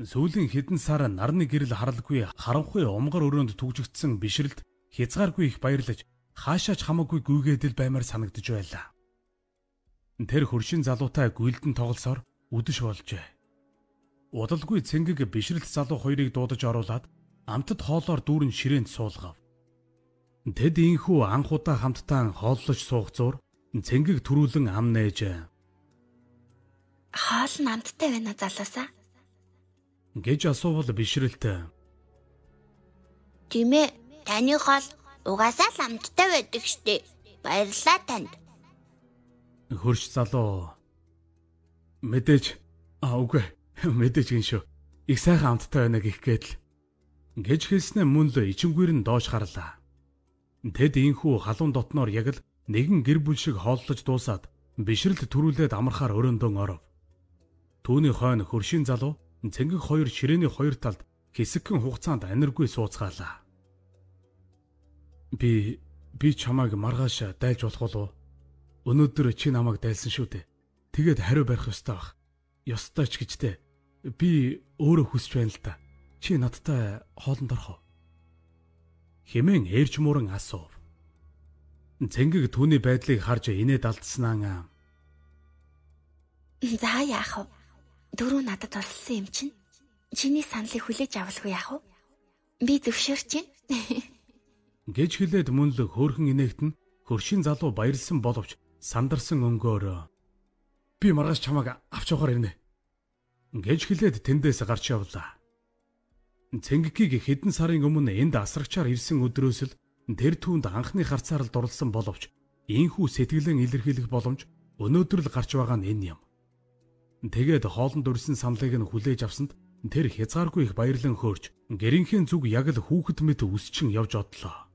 Сүүлийн хэдэн сар нарны гэрэл харалгүй харанхуй умгар өрөөнд түгжигдсэн бишрэлд хязгааргүй их баярлаж хаашаач хамаагүй гүйгээдэл баймаар санагдж байлаа. Тэр хөршин залуутай гүйлдэн тоглосоор үдэш болжээ. Удалгүй цэнгэг бишрэлт залуу хоёрыг дуудаж оруулаад амтд хоолоор дүүрэн ширээнд суулгав. Тэд инхүү анхудаа хамтдаа хооллож суух зур цэнгэг төрүүлэн ам нээж. Хоол нь амттай байна залуусаа гэж асуувал бишрэлтэй. Тийм ээ, таны хол угаасаа л амттай байдаг штэ. Баярлалаа танд. Хөрш залуу мэдээж аа үгүй мэдээж гин шүү. Их сайхан амттай байна гэх гээд л гэж хэлснээр мөн л ичингүүр нь доош харлаа. Тэд инхүү халуун дотноор яг л нэгэн гэр бүл шиг хооллож дуусаад бишрэлт төрүүлээд амархаар өрөөндөө оров. Түүний хойно хөршийн залуу цэнгэг хоёр ширээний хоёр талд хэсэгхэн хугацаанд аниргүй сууцгаалаа. Би би чамайг маргааш дайлж болох болов уу? Өнөөдөр чи намайг дайлсан шүү дээ. Тэгээд хариу барих ёстой бах. Ёстой ч гэжтэй. Би өөрөө хүсэж байна л да. Чи надтай хоолнд орох уу? Хэмээн ээрч муран асуув. Цэнгэг түүний байдлыг харж инээд алдснаа. За яах вэ? Дөрөв надад болсон юм чинь. Чиний саналыг хүлээж авалгүй яах вэ? Би зөвшөөрч байна. гэж хэлээд мөн л хөөрхөн инээгт нь хөршийн залуу баярлсан боловч сандарсан өнгөөр би маргааш чамайг авч явахаар ирнэ гэж хэлээд тэндээс гарч явлаа. Цэнгикийг хэдэн сарын өмнө энд асрагчаар ирсэн өдрөөс л тэр түүнд анхны харцаар л дурлсан боловч ийхүү сэтгэлэн илэрхийлэх боломж өнөөдөр л гарч байгаа нь энэ юм. Тэгээд хоолнд өрсөн саналыг нь хүлээж авсанд тэр хязгааргүй их баярлан хөөрч гэрийнхээ зүг яг л хүүхэд мэт үсчин явж одлоо.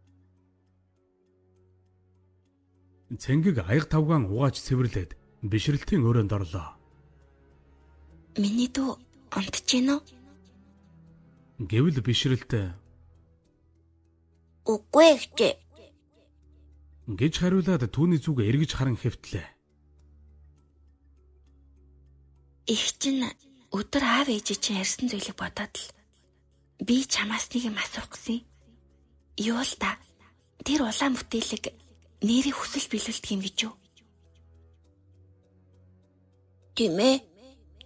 Цэнгэг аяг тавгаан угааж цэвэрлээд бишрэлтийн өрөөнд орлоо. Миний дүү унтж гинөө? Гэвэл бишрэлтэй. Үгүй ихтэй. гэж хариулаад түүний зүг эргэж харан хэвтлээ. Их чинь өдөр аав ээж чинь ярьсан зүйлийг бодоод л би чамаас нэг юм асуух гэсэн. Юу л та? Тэр улаан бүтээлэг нэрийг хүсэл биелүүлдэг юм гэж юу? Тийм ээ.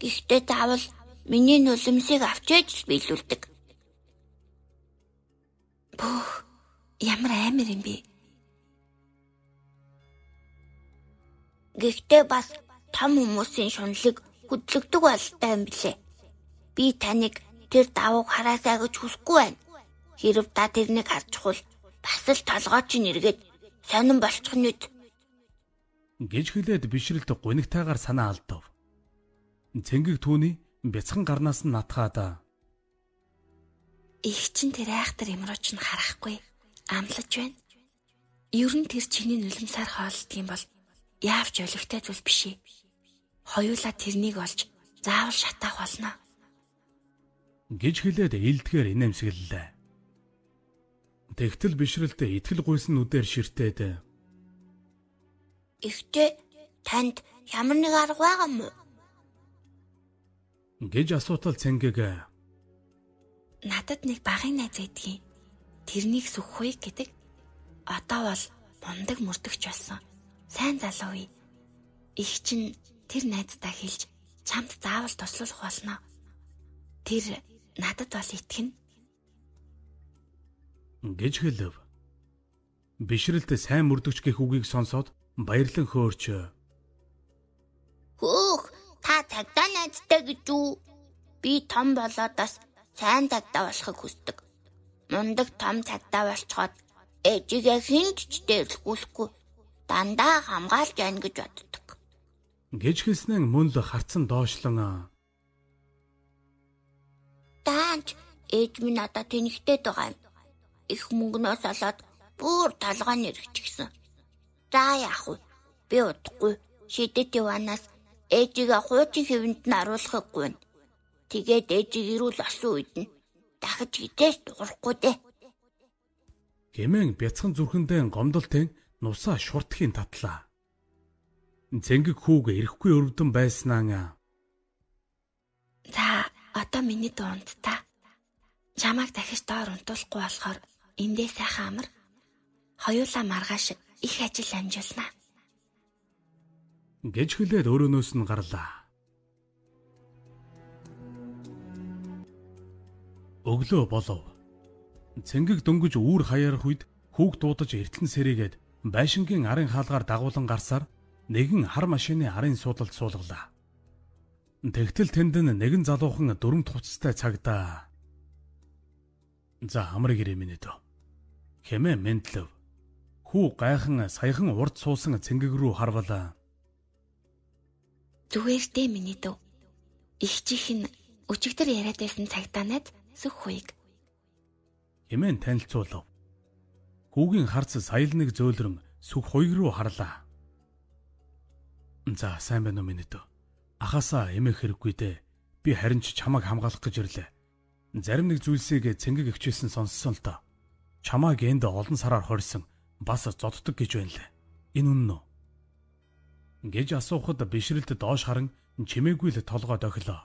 Гэхдээ заавал миний нулимсыг авчиж биелүүлдэг. Бөх ямар амар юм бэ? Гэхдээ бас том хүмүүсийн шунлыг хөдлөгдөг болтой юм билэ. Би таныг тэр давууг хараасаа гэж хүсэхгүй байна. Хэрв та тэрнийг харж хул бас л толгой чинь эргээд сонирн болчих нь үд. гэж хэлээд бишрэлт гунигтайгаар санаа алдав. Цэнгэг түүний бяцхан гарнаас нь натгаад Их чин тэр айхтар имрууч нь харахгүй амлаж байна. Ер нь тэр чиний нулимсаар хоолддог юм бол яавч олигтой зүйл биш ээ. Хоёулаа тэрнийг олж заавал шатаах болно. гэж хэлээд илдгээр инээмсэглэлээ. Тэгтэл бишрэлтээ итгэл гуйсан нүдээр ширтээд Ихтэй танд ямар нэг арга байгаа мó? Гэж асуутал цэнгэг надад нэг багын найз байдгийн. Тэрнийг сүхгүй гэдэг. Одоо бол мундаг мөрдөгч болсон. Сайн залуу үе. Их чин тэр найздаа хэлж чамд заавал туслах болно. Тэр надад бол итгэн. гэж хэлв. Бишрэлт сайн мөрдөгч гэх үгийг сонсоод баярлан хөөрч. Хөөх, та цагдаа найзтай гэж үү? Би том болоод бас сайн цагдаа болохыг хүсдэг. Мундаг том цагдаа болцоход ээжигээ хинт ч дээрлэхгүйхгүй дандаа хамгаалж яана гэж боддог. гэж хэлснээр мөн л харцсан доошлон Таанч ээж минь надад тэнхтээд байгаа юм. Их мөнгнөөс олоод бүр толгой нэрвчихсэн. За яах вэ? Би удахгүй шидэт яванаас ээжигээ хуучин хэвэнд нь аруулахгүйг нь. Тэгээд ээжийг ирүүл осон үед нь дахиж хитээс дуурахгүй дээ. Хэмээн бяцхан зүрхэндээ гомдолтын нусаа шуртхийн татлаа. Цэнгэг хүүг ирэхгүй өрөвдөн байснаа. За, одоо миний дуунд та. Чамайг дахиж доор унтуулахгүй болохоор эндээ сайхан амар. Хоёулаа маргааш их ажил амжуулнаа. Гэж хэлээд өрөөнөөс нь гарлаа. Өглөө болов. Цэнгэг дөнгөж үүр хаяарах үед хүүг дуудаж эртлэн сэрийгээд байшингийн арын хаалгаар дагуулan гарсаар нэгэн хар машины арын суудалд суулгалаа. Тэгтэл тэнд нэгэн залуухан дөрөм туцтай цагдаа. За хамрыг ирээ минь дөө. Хэмээ мэнтлэв. Хүү гайхан саяхан урд суусан цэнгэг рүү харвалаа. Зүгээр дээ миний дөө. Их чих нь өчигдөр яриад байсан цагдаанаад сүх хуйг. Хэмээн танилцуулав. Хүүгийн харц саял нэг зөөлрөн сүх хуйг руу харлаа. За сайн байна уу миний дөө. Ахасаа эмэх хэрэггүй дээ. Би харин ч чамайг хамгаалах гэж ирлээ. Зарим нэг зүйлсийг цэнгэг өвчөөсөн сонссон л доо. Чамайг энд олон сараар хорьсон бас зодддаг гэж байна лээ. Энэ үнэн үү? Гэж асуухад бишрэлт доош харан чимээгүй л толгой дохилоо.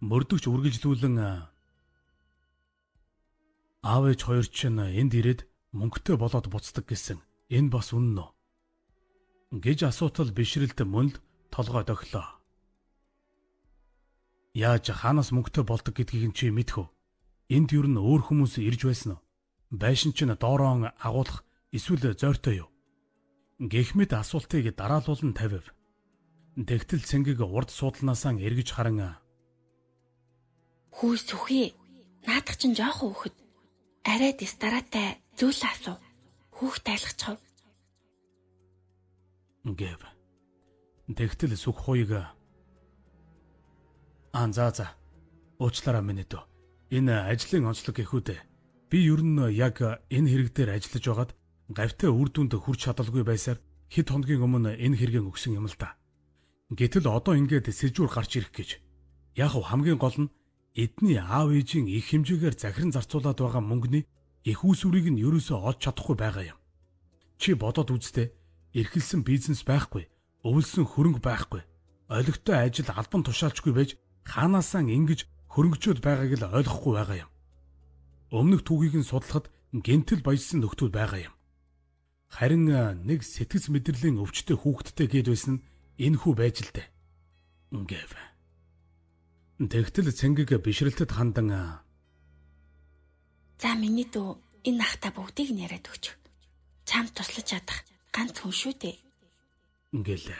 Мөрдөгч үргэлжлүүлэн аав ээж хоёр чинь энд ирээд мөнгөтэй болоод буцдаг гэсэн энэ бас үнэн үү? гэж асуутал бишрэлт мөн л толгой дохилоо. Яаж хаанаас мөнгөтэй болдог гэдгийг чи мэдэх үү? Энд юу н өөр хүмүүс ирж байсан уу? Байшин чинь доороон агуулах эсвэл зойртой юу? Гихмэд асуултыг дараалуулан тавив. Тэгтэл цэнгийг урд суудланаасаа эргэж харан Хүүс сүхий наадах чинь жоох хөөхд арай дэс дараатай зүйл асуу. Хүүхд тайлахчав. Гэв. Тэгтэл сүх хуйг Ан за за. Уучлаарай минь дөө. Энэ ажлын онцлог гэхүүдээ. Би ер нь яг энэ хэрэг дээр ажиллаж байгаад гавьтай үр дүнд хүрч чадалгүй байсаар хэд хоногийн өмнө энэ хэрэгэн өгсөн юм л да. Гэтэл одоо ингээд сэжүүр гарч ирэх гэж. Яг хамгийн гол нь эдний аав ээжийн их хэмжээгээр захиран зарцуулаад байгаа мөнгөний их усүрийг нь ерөөсөө олж чадахгүй байгаа юм. Чи бодоод үзтээ эрхэлсэн бизнес байхгүй, өвлсөн хөрөнгө байхгүй, олигтой ажил албан тушаалчгүй байж хаанаасаа ингэж хөрөнгөчөөд байгааг л ойлгохгүй байгаа юм. Өмнөх түүхийг нь судлахад гентэл баяжсан нөхдүүд байгаа юм. Харин нэг сэтгэц мэдрэлийн өвчтөе хүүхэдтэй гээд байсан энэ хүү байж л дээ. Ингээв. Тэгтэл цэнгэг бишрэлтэд хандан За миний дүү энэ ахта бүгдийг яриад өгч. Чамд туслаж чадах ганц хүн шүү дээ. Ингээл.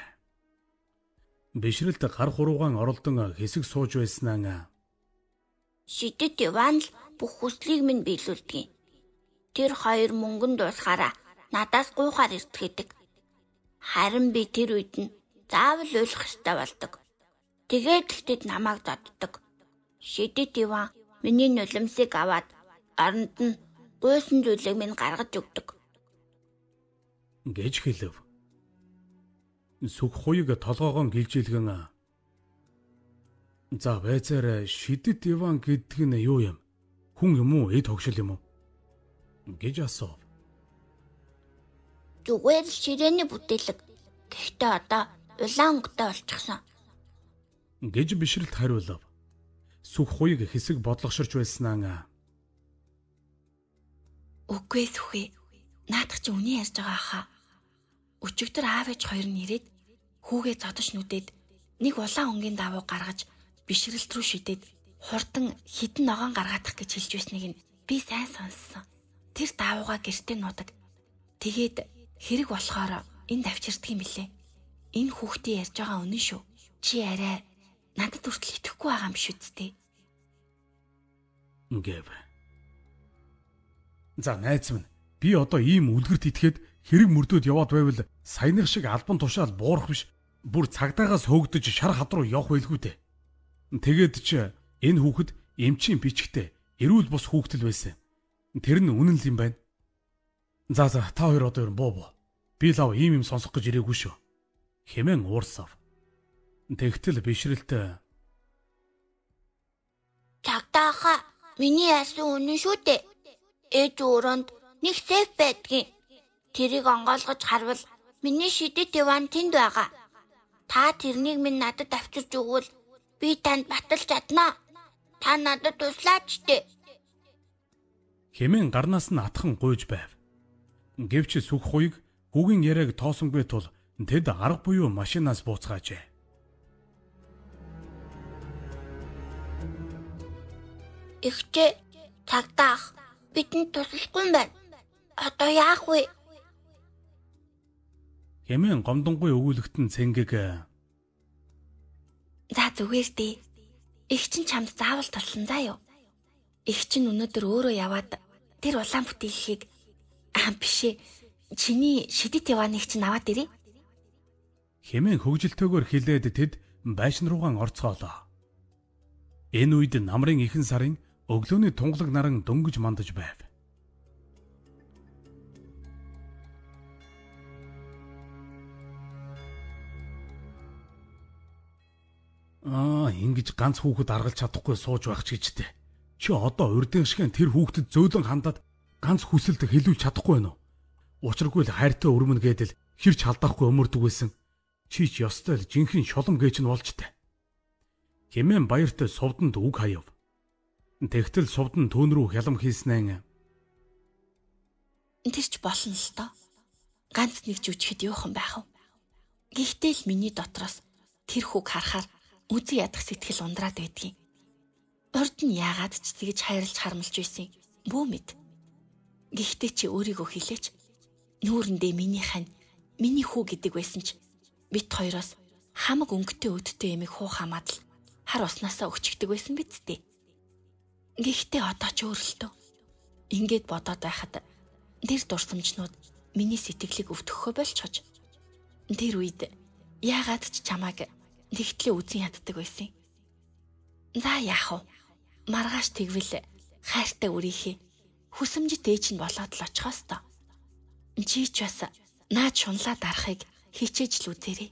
Бишрэлт гар хуруугаан оролдон хэсэг сууж байснаа. Шидэт Иван л бүх хүслийг минь биелүүлдэг. Тэр хоёр мөнгөнд дуусахаараа надаас гуйхаар иртгэдэг. Харин би тэр үед нь заавал ойлгох ёстой болдог. Тэгээд тэгтэд намайг зодддаг. Шидэт Иван миний нулимсыг аваад оронд нь гуйсан зүйлийг минь гаргаж өгдөг. гэж хэлв. Сүх хуйг толгоогоо гэлжилгэн За байцаараа шидэт Иван гэдэг нь юу юм? Хүн юм уу? Эд хогшил юм уу? гэж асуув. Зүгээр л ширээний бүтээлэг. Гэхдээ одоо улаан өнгөтэй болчихсон. гэж бишрэлт хариулав. Сүх хуйг хэсэг бодлогоширч байснаа. Үгүй сүхий. Наадах чи үний ярьж байгаа хаа. Өчигдөр аав ээж хоёр нь ирээд хүүгээ зодож нүдээд нэг улаан өнгийн давуу гаргаж бишрэлт рүү шидэд хурдан хідэн ногоон гаргаадах гэж хэлж байсныг нь би сайн сонссон. Тэр давууга гэртээ нуудаг. Тэгээд Хэрэг болохоор энд авчирдаг юм билээ. Энэ хүүхдийн ярьж байгаа үнэн шүү. Чи арай надад хүртэл итгэхгүй байгаа юм шүү дээ. Гэв. За найз минь би одоо ийм үлгэрт итгээд хэрэг мөрдөөд яваад байвал саяных шиг албан тушаал буурах биш бүр цагдаагаас хөөгдөж шар хад руу явах байлгүй дээ. Тэгээд ч энэ хүүхэд эмчийн бичгтээ эрүүл бус хүүхдэл байсан. Тэр нь үнэн л юм байна. За за та хоёр одоо ер нь буу буу. Би лав ийм юм сонсох гэж ирээгүй шүү. Хэмээн уурсав. Тэгтэл бишрэлтэй. Цагтааха миний яасан үнэн шүү дээ. Ээж өрөөнд нэг сейф байдгийн. Тэрийг онгойлгож харвал миний шидэт Иван тэнд байгаа. Та тэрнийг минь надад авчирч өгвөл би танд баталж чаднаа. Та надад туслаач дээ. Хэмээн гарнаас нь атхан гуйж байв. Гэвч сүх хуйг хүүгийн яриаг тоосонгүй тул тэд арга буюу машинаас бууцгаажээ. Ихчээ цагтаах бидэнд туслахгүй юм байна. Одоо яах вэ? Хэмээн гомдонгуй өгүүлэгтэн цэнгэг За зүгээр дээ. Их чин чамд заавал туслан заа юу. Их чин өнөөдөр өөрөө яваад тэр улаан бүтээлхийг Аа биш ээ. Чиний шидэт явааныг чинь аваад ирээ. Хэмээн хөгжилтөөгөр хилээд тэд байшин руугаан орцгоолоо. Энэ үед намрын ихэн сарын өглөөний тунгалаг наран дөнгөж мандаж байв. Аа, ингэж ганц хүүхэд аргалж чадахгүй сууж байх ч гэжтэй. Чи одоо урдын шигэн тэр хүүхдэд зөөлөн хандаад ганц хүсэлт хэлүүлж чадахгүй байна уу? Учиргүй л хайртай өрмөн гэдэл хирч халдаахгүй өмөрдөг байсан. Чи ч ёстой л жинхэнэ шолом гээч нь болж таа. Хэмээн баяртай сувданд үг хаяв. Тэгтэл сувдан түүн рүү хялам хийснээр Тэрч болно л доо. Ганц нэг жүжигэд юухан байх вэ? Гэхдээ л миний дотроос тэр хүүг харахаар үзий ядах сэтгэл ундраад байдгийн. Урд нь яагаад ч тэгж хайрлж харамлж байсан бүү мэд. Гэхдээ чи өөрийгөө хилээч. Нүүрэндээ миний хань миний хүү гэдэг байсан ч бит хоёроос хамаг өнгөтэй өдтэй эмиг хуу хамаад л хар уснасаа өчгдөг байсан биз дээ. Гэхдээ одоо ч өөрөлтөө ингээд бодоод байхад тэр дурсамжнууд миний сэтгэлийг өвтгөхөө болчихож. Тэр үед яагаад ч чамааг тэгтлээ үзэн яддаг байсан. За яах вэ? Маргааш тэгвэл хайртай үрийнхээ хүсэмжит ээж нь болоод л очихоос тоо. Чи ч бас наад шунлаа дарахыг хичээж л үзээрэй.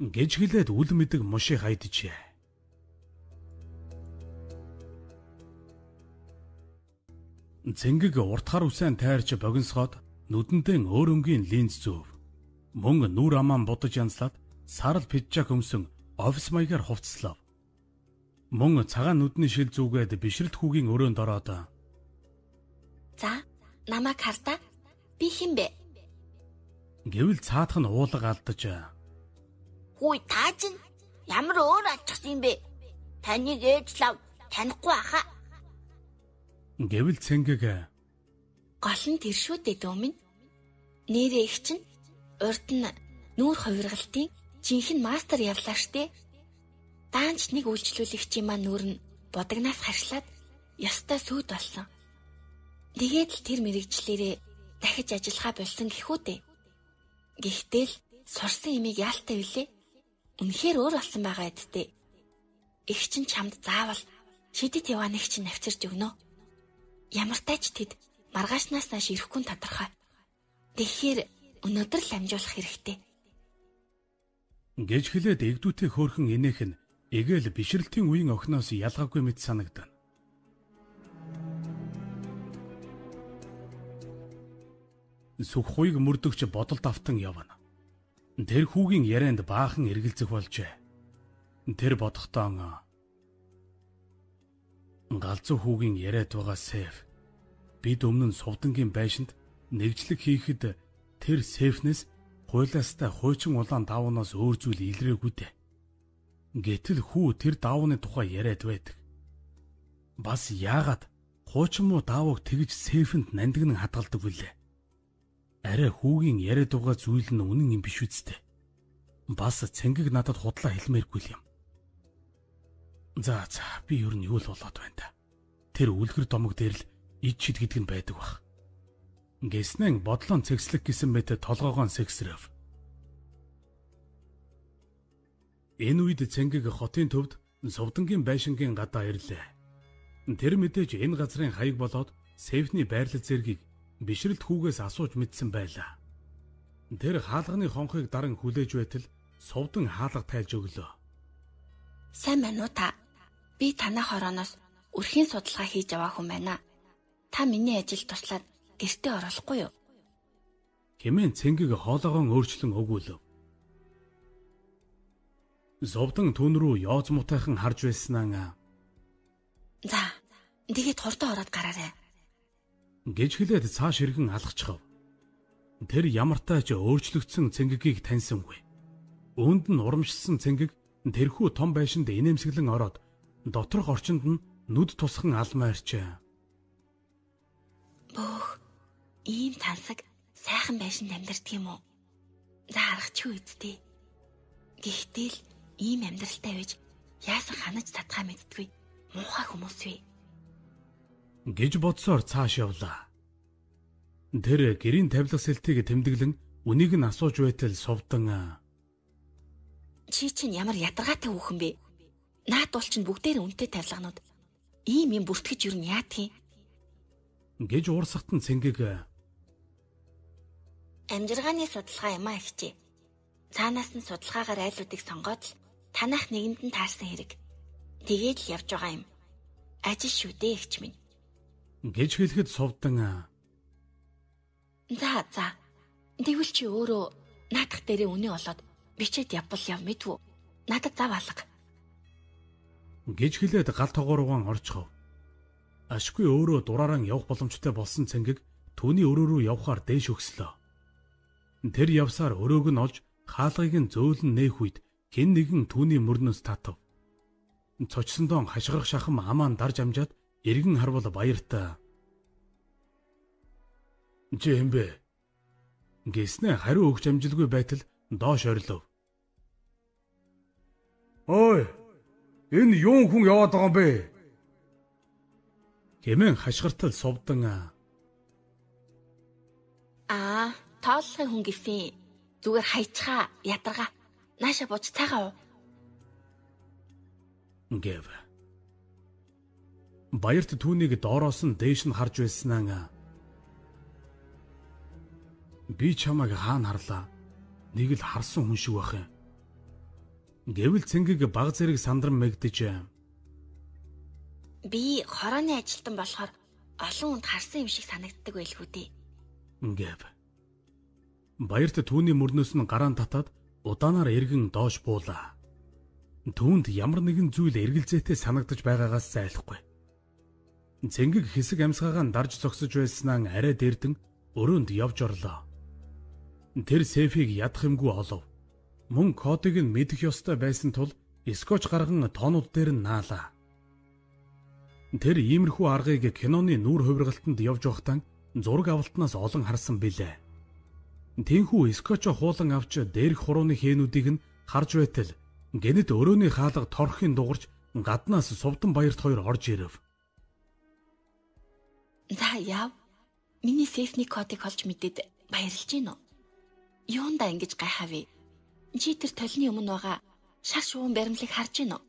гэж хэлээд үл мэдэг мушиг хайдажээ. Зэнгэг уртхаар үсэн тайрч богиносгоод нүдэндээ өөр өнгийн линз зөөв. Мөн нүур амаан будаж янзлаад сарал пижак өмсөн офис маягаар хувцслав. Мөн цагаан нүдний шил зүгээд бишрэлт хүүгийн өрөөнд ороод За, намайг хардаа. Би хэн бэ? Гэвэл цаадах нь уулга алдаж Хүй таа чинь ямар өөр алчсан юм бэ? Таныг ээж лав танихгүй аха. гэвэл цэнгэг Гол нь тэр шүү дээ дөөмин. Нэрээ их чинь урд нь нүүр хувиргалтын жинхэнэ мастер явлаа штэ. Даанч нэг үйлчлүүлэгчийн маань нүүр нь бодогнаас харшлаад ёстой сүйд болсон. Тэгээд л тэр мэрэгчлэрээ дахиж ажиллахаа болсон гэхүү дээ. Гэхдээ л сурсан имийг яалтай вүлээ. Үнэхээр өөр болсон байгаа эдтэй. Их чин чамд заавал шидэт явааныг чинь навчирч өгнө. Ямар тач тэд маргаашнаас нааш ирэхгүй тодорхой. Тэгэхээр өнөөдөр л амжуулах хэрэгтэй гэж хэлээд эгдүүтэй хөөрхөн инээх нь эгээл бишрэлтийн үеийн охиноос ялгаагүй мэт санагдана. Сүх хуйг мөрдөгч бодолд автан явна. Тэр хүүгийн ярианд баахан эргэлзэх болжээ. Тэр бодохдоо галзуу хүүгийн яриад байгаа сэф бид өмнө нь сувдангийн байшинд нэгжлэг хийхэд тэр сэфнээс хуйлаастай хуучин улаан давууноос өөр зүйл илрээгүй дээ. Гэтэл хүү тэр давууны тухай яриад байдаг. Бас яагаад хуучин муу даавууг тэгж сейфэнд нандинг хадгалдаг вүлээ? Арай хүүгийн яриад байгаа зүйл нь үнэн юм биш үсттэй. Бас цэнгэг надад худлаа хэлмээргүй юм. За за би юу нь юу л болоод байна да. Тэр үлгэр домог дээр л ид шид гэдэг нь байдаг бах. Гэснэн бодлон цэгслэг гэсэн мэт толгоогоо сэгсрэв. Энэ үед цэнгэг хотын төвд Сувдангийн байшингийн гадаа ирлээ. Тэр мэдээж энэ газрын хаяг болоод Севний байрлал зэргийг бишрэлт хүүгээс асууж мэдсэн байлаа. Тэр хаалганы хонхыг даран хүлээж байтал Сувдан хаалга тайлж өглөө. Сайн байна уу та? Би танай хорооноос өрхийн судалгаа хийж аваа хүн байна. Та миний ажилд туслаад гэртээ оруулахгүй юу? Хэмээн цэнгэг хоолоогоо өөрчлөн өгүүлв. Зовдон түн рүү ёоз мутайхан харж байснаа. За, тэгээд хурдан ороод гараарай. гэж хэлээд цааш иргэн алхчихав. Тэр ямартай ч өөрчлөгдсөн цэнгэгийг таньсангүй. Үүнд нь урамшилсан цэнгэг тэрхүү том байшинд инээмсэглэн ороод доторх орчинд нь нүд тусхан алмаарчээ. Бөөх ийм тансаг сайхан байшинд амьдардаг юм уу? За харахчгүй үсттэй. Гэхдээ л ийм амьдралтай байж яасан ханаж татхаа мэдтгүй муухай хүмүүс вэ? гэж бодсоор цааш явлаа. Тэр гэрийн тавилга сэлтийг тэмдэглэн Үнийг нь асууж байтал сувдан Чи чинь ямар ядаргаатай хүүхэн бэ? Наад бол чинь бүгдээр үнтэй тавилганууд. Ийм юм бүртгэж юу нь яадгийг? гэж уурсахт нь цэнгэг Амжиргааны судалгаа юм а ихчээ. Цаанаас нь судалгаагаар айлуудыг сонгоод танах нэгэнд нь таарсан хэрэг. Тэгээд л явж байгаа юм. Ажил шүү дээ ихч минь. гэж хэлэхэд сувдан За за. Тэгвэл чи өөрөө наадах дээрээ үнэ болоод бичээд явбал яв мэдвүү. Надад зав алга. гэж хэлээд гал тогооруугаан орчхов. Ашгүй өөрөө дураараа явах боломжтой болсон цэнгэг түүний өрөө рүү явхаар дээш өгслөө. Тэр явсаар өрөөг нь олж хаалгыг нь зөөлөн нээх үед хэн нэгэн түүний мөрнөөс татав. Цочсондоо хашгирах шахам амаан дарж амжаад эргэн харвал баяртаа. Жимбэ. Гэснэ хариу өгч амжилгүй байтал доош орилов. Ой. Энэ юун хүн яваад байгаа юм бэ? Хэмээн хашгиртал сувдан Аа, тооллохын хүн гэсэн. Зүгээр хайчхаа, ядаргаа. Нааша бууж цаагаа уу? гэв. Баярт түүнийг доороос нь дээш нь харж байснаа би чамайг хаана харлаа? Нэг л харсан хүн шиг байх юм. Гэвэл цэнгэг баг зэрэг сандран мэгдэж Би хорооны ажилтан болохоор олон хүнд харсан юм шиг санагддаг байлгүй дээ. гэв. Баярт түүний мөрнөөс нь гараан татаад удаанаар эргэн доош буулаа. Түүнд ямар нэгэн зүйл эргэлзээтэй санагдаж байгаагаас зайлахгүй. Цэнгэг хэсэг амьсгаагаа дарж зогсож байснаа арай дэрдэн өрөөнд явж орлоо. Тэр сефиг ядах юмгүй олов. Мөн кодыг нь мэдэх ёстой байсан тул скотч гарган тоонууд дээр нь наалаа. Тэр иймэрхүү аргыг киноны нүүр хувиргалтанд явж байхдаа зураг авалтнаас олон харсан билээ. Тэнхүү скотчо хуулан авч дээрх хурууны хээнүүдийг нь харж байтал гэнэт өрөөний хаалга торхын дугарч гаднаас сувдан баярт хоёр орж ирэв. За яв. Миний сейфний кодыг олж мэдээд баярлж гин үү? Юунда ингэж гайхавэ? Чи тэр толны өмнө байгаа шар шуун баримлыг харж гин үү?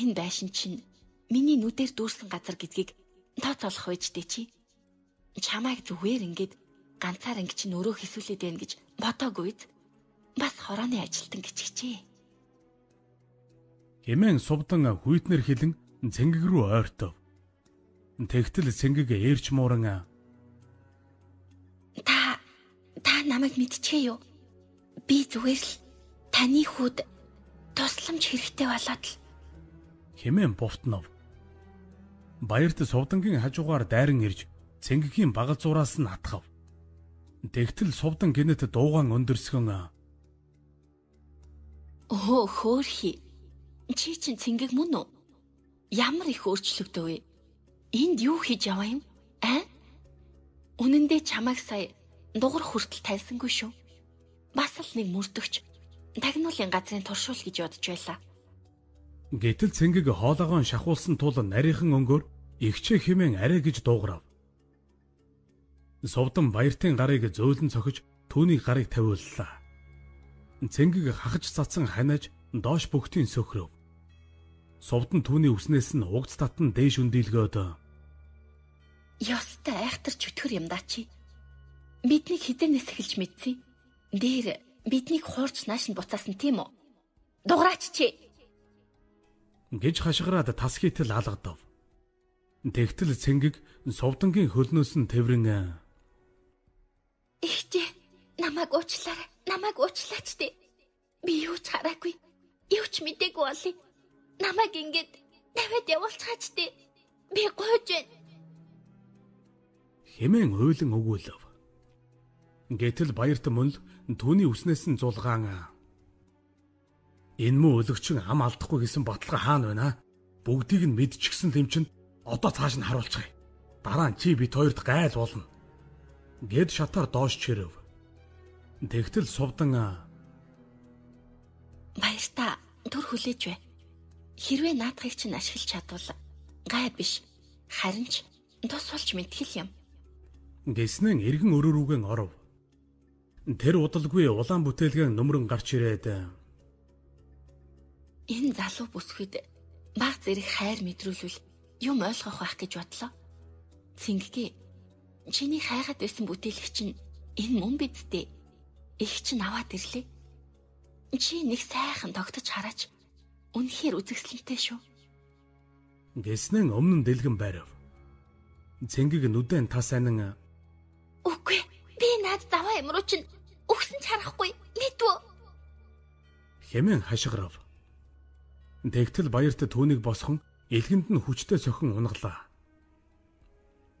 Энэ байшин чинь миний нүдээр дүүрсэн газар гэдгийг тооцоолох байжтэй чи. Чамайг зүгээр ингээд ганцаар ингэ чинь өрөө хэсүүлээд байна гэж бодоогүй. Бас хорооны ажилтан гэж хичээ. Хэмээн сувдан хүйтнэр хилэн цэнгэг рүү ойртов. Тэгтэл цэнгэг ээрч мууран Та та намайг мэдчихээ юу? Би зүгээр л таны хүүд тусламж хэрэгтэй болоод л хэмээн бувтнав. Баярт сувдангийн хажуугаар дайран ирж цэнгэгийн багалзуураас нь атгав. Тэгтэл сувдан гинэт дуугаан өндөрсгөн Өө хөөхи. Чи чин цэнгэг мөн үү? Ямар их өөрчлөгдөв вэ? Энд юу хийж яваа юм? Аа? Үнэн дээр чамайг сая дугар хүртэл тайлсангүй шүү. Бас л нэг мөрдөгч тагнуулын газрын туршуул гэж бодож байлаа. Гэтэл цэнгэг хоолоогоо шахуулсан тул нарийнхан өнгөөр игчээ хэмээн арай гэж дуугарав. Сувдан баяртын гарыг зөөлөн цохиж түүний гарыг тавиуллаа. Цэнгэг хахаж цацсан ханаж доош бүгтийн сөхрөв. Сувдан түүний үснээс нь угц татан дээш өндийлгөөд Ёстой айхтар чөтгөр юм даа чи. Биднийг хизэнээс эхэлж мэдсэн. Дээр биднийг хуурч нааш нь буцаасан тийм үү? Дуграач чи гэж хашгираад тас хийтэл алгадав. Тэгтэл цэнгэг сувдангийн хөлнөөс нь тэрвэн Ихчээ намайг уучлаарай. Намайг уучлаач дээ. Би юу ч хараагүй. Юу ч мэдээгүй болъё. Намайг ингэж тавиад явуулчихаач дээ. Би гойж байна. Хэмээн уйлан өгүүлв. Гэтэл баярт мөн л түүний үснээс нь зулгаан Энэ муу өлөгчин ам алдахгүй гэсэн баталгаа хаана байна? Бүгдийг нь мэдчихсэн тэм чин одоо цааш нь харуулчихъя. Дараа нь чи бит хоёрт gaйл болно. Гэд шатаар доош чирв. Тэгтэл сувдан Баярта төр хүлээж бай. Хэрвээ наадахыг чинь ашиглаж чадвал гай биш. Харин ч тус болж мэдхэл юм. Гэснэн эргэн өрөө рүүгэн оров. Тэр удалгүй улаан бүтээлгэн нүмрэн гарч ирээд энэ залуу бүсгэд баг зэрэг хайр мэдрүүлвэл юм ойлгох байх гэж бодлоо. Цэнгэгээ чиний хайгаад байсан бүтээлэг чинь энэ мөн бидтэй. Их чинь аваад ирлээ. Чи нэг сайхан тогтож хараач. Үнэхээр үзэгсэлэнтэй шүү. Гэснэн өмнө дэлгэн байрав. Цэнгэг нүдэн тас анин Үгүй. Би наад заваа юмруу чинь өгсөн ч харахгүй. Мэдвэ. Хэмээн хашгирав. Тэгтэл баярт түүнийг босхон элгэнд нь хүчтэй сохин унгалаа.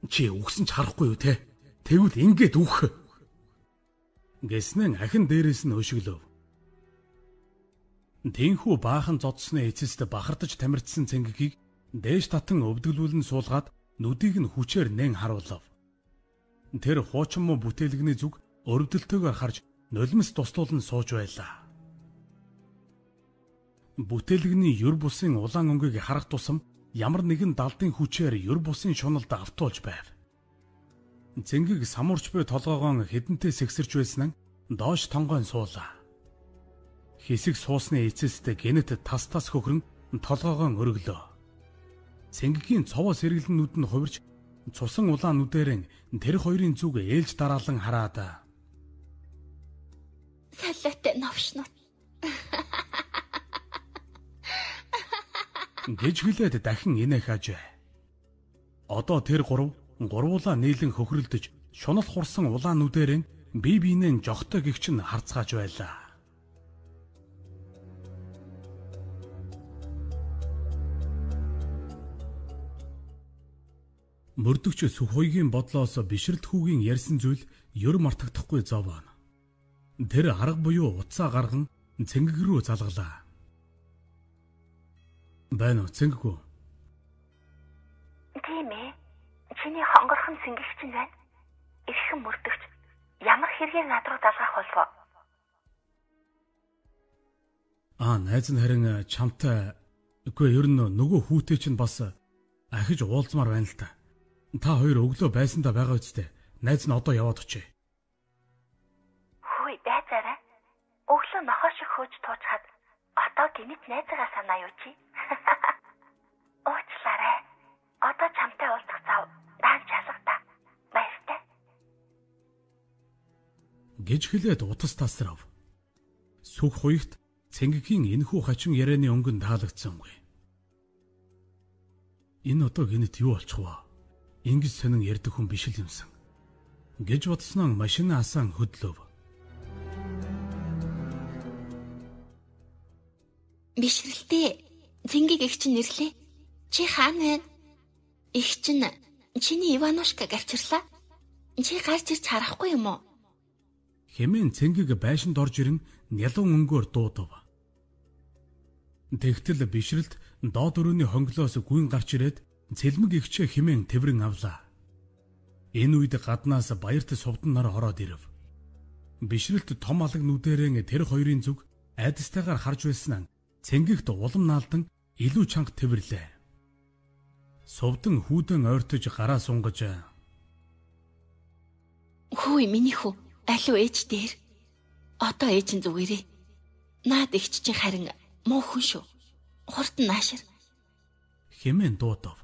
Чи өгсөн ч харахгүй юу те? Тэгвэл ингээд үх. Гэснэн ахин дээрээс нь өшөглөв. Тэнхүү баахан зодсны эцэст бахардаж тамирчсан цэнгэгийг дээш татан өвдөглүүлэн суулгаад нүдийг нь хүчээр нэн харуулв. Тэр хуучин муу бүтээлгний зүг өрөвдөлтөөр харж нулимс туслуулан сууж байлаа. Бүтээлгний юр бусын улаан өнгөийг харах тусам ямар нэгэн далдын хүчээр юр бусын шуналд автуулж байв. Цэнгэг самуурч буй толгоогоон хідэнтэй сэгсэрч байсан нь доош тонгоон суулаа. Хэсэг суусны эцэст генет тас тас хөхрөн толгоогоон өргөлөө. Цэнгэгийн цовоо сэргэлэн нүд нь хувирч цусан улаан нүдэрэн тэр хоёрын зүг ээлж дараалан хараад Салаатай новшнууд гэж хэлээд дахин инээ хаажээ. Одоо тэр гурав гурвуулаа нийлэн хөхрөлдөж шунал хурсан улаан нүдэрэн бие биенээ жогтой гихч нь харцгааж байлаа. Мөрдөгч Сүхойгийн бодлоос бишрэлт хүүгийн ярьсан зүйл ер мартагдахгүй зовоон. Тэр арга буюу уцаа гарган цэнгэг рүү залгалаа. Байна уу цэнгэгүү? Тийм ээ. Чиний хонгорхон цэнгэгч нь байна. Ирхэн мөрдөгч ямар хэрэгээр над руу залгах болов уу? Аа, найз нь харин чамтай үгүй ер нь нөгөө хүүтэй чинь бас ахиж уулзмаар байна л та. Та хоёр өглөө байсандаа байгаа үстэй. Найз нь одоо яваад очие. Хөөе, байцаарай. Өглөө нохоо шиг хөөж туучхад одоо гинэт найзгаа санаа юу чи? Одоо чамтай уулзах зав даан чалга та. Баяртай. гэж хэлээд утас тасрав. Сүх хуйгт цэнгэгийн энхүү хачин ярианы өнгөн таалагдсангүй. Энэ одоо гинэт юу болчих вэ? Ингиж сонин ярддаг хүн биш л юмсан. гэж бодсноо машин асаан хөдлөв. Бишрэлтэй цэнгийг их чинь нэрлээ. Чи хаана вэ? Их чинь чиний Иванушкаг авчирлаа. Чи гарч ирж харахгүй юм уу? Хэмээн цэнгэг байшинд орж ирэн нялуун өнгөөр дуудав. Тэгтэл бишрэлт доод өрөөний хонглоос гүйн гарч ирээд цэлмэг ихчээ хэмээн тэврэн авлаа. Энэ үед гаднаас баярт сувдан нар ороод ирэв. Бишрэлт том алаг нүдэрэн тэр хоёрын зүг айдастайгаар харж байсан нь цэнгэгт улам наалдан илүү чанга тэвэрлээ. Сувдан хүүдэн ойртож гараа сунгаж Хөөе миний хүү, алуу ээж дээр. Одоо ээж нь зүгээрээ. Наад ихч чинь харин муу хүн шүү. Хурд нь наашир. Хэмээн дуудав.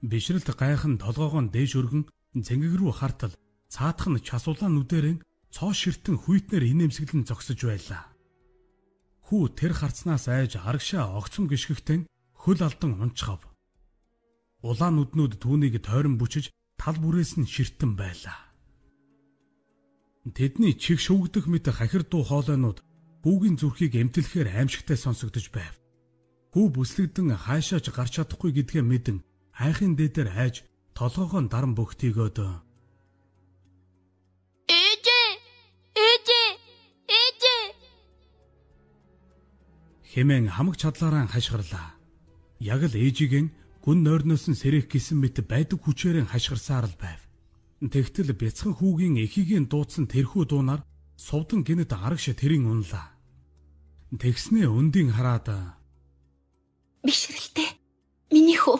Бишрэлт гайхан толгоогоо дээш өргөн цэнгэг рүү хартал цаатах нь часуулаа нүдэрэн цоо ширтэн хүйтнэр инээмсэглэн зогсож байлаа. Хүү тэр харцнаас айж арагшаа огцом гიშгэгтэн хөл алдан унчхав. Улаан нүднүүд түүнийг тойрон бүчиж тал бүрээс нь ширтэн байлаа. Тэдний чих шүгдэх мэт хахир дуу хоолойнууд хүүгийн зүрхийг эмтэлэхээр аимшигтай сонсогдож байв. Хүү бүслэгдэн хаашаач гарч чадахгүй гэдгээ мэдэн хайхын дээдээр хайж толгоогоо даран бөхтийгөөд Ээжээ! Ээжээ! Ээжээ! хэмээн хамаг чадлаараа хашгирлаа. Яг л ээжигийн гүн нойрноос нь сэрэх гисэн мэт байдаг хүчээрэн хашгирсаар л байв. Тэгтэл бяцхан хүүгийн эхигийн дуудсан тэрхүү дуунаар сувдан гинэт арагш тэрийн унлаа. Тэгснээ өндийн хараад Бишрэлтэй. Миний хүү.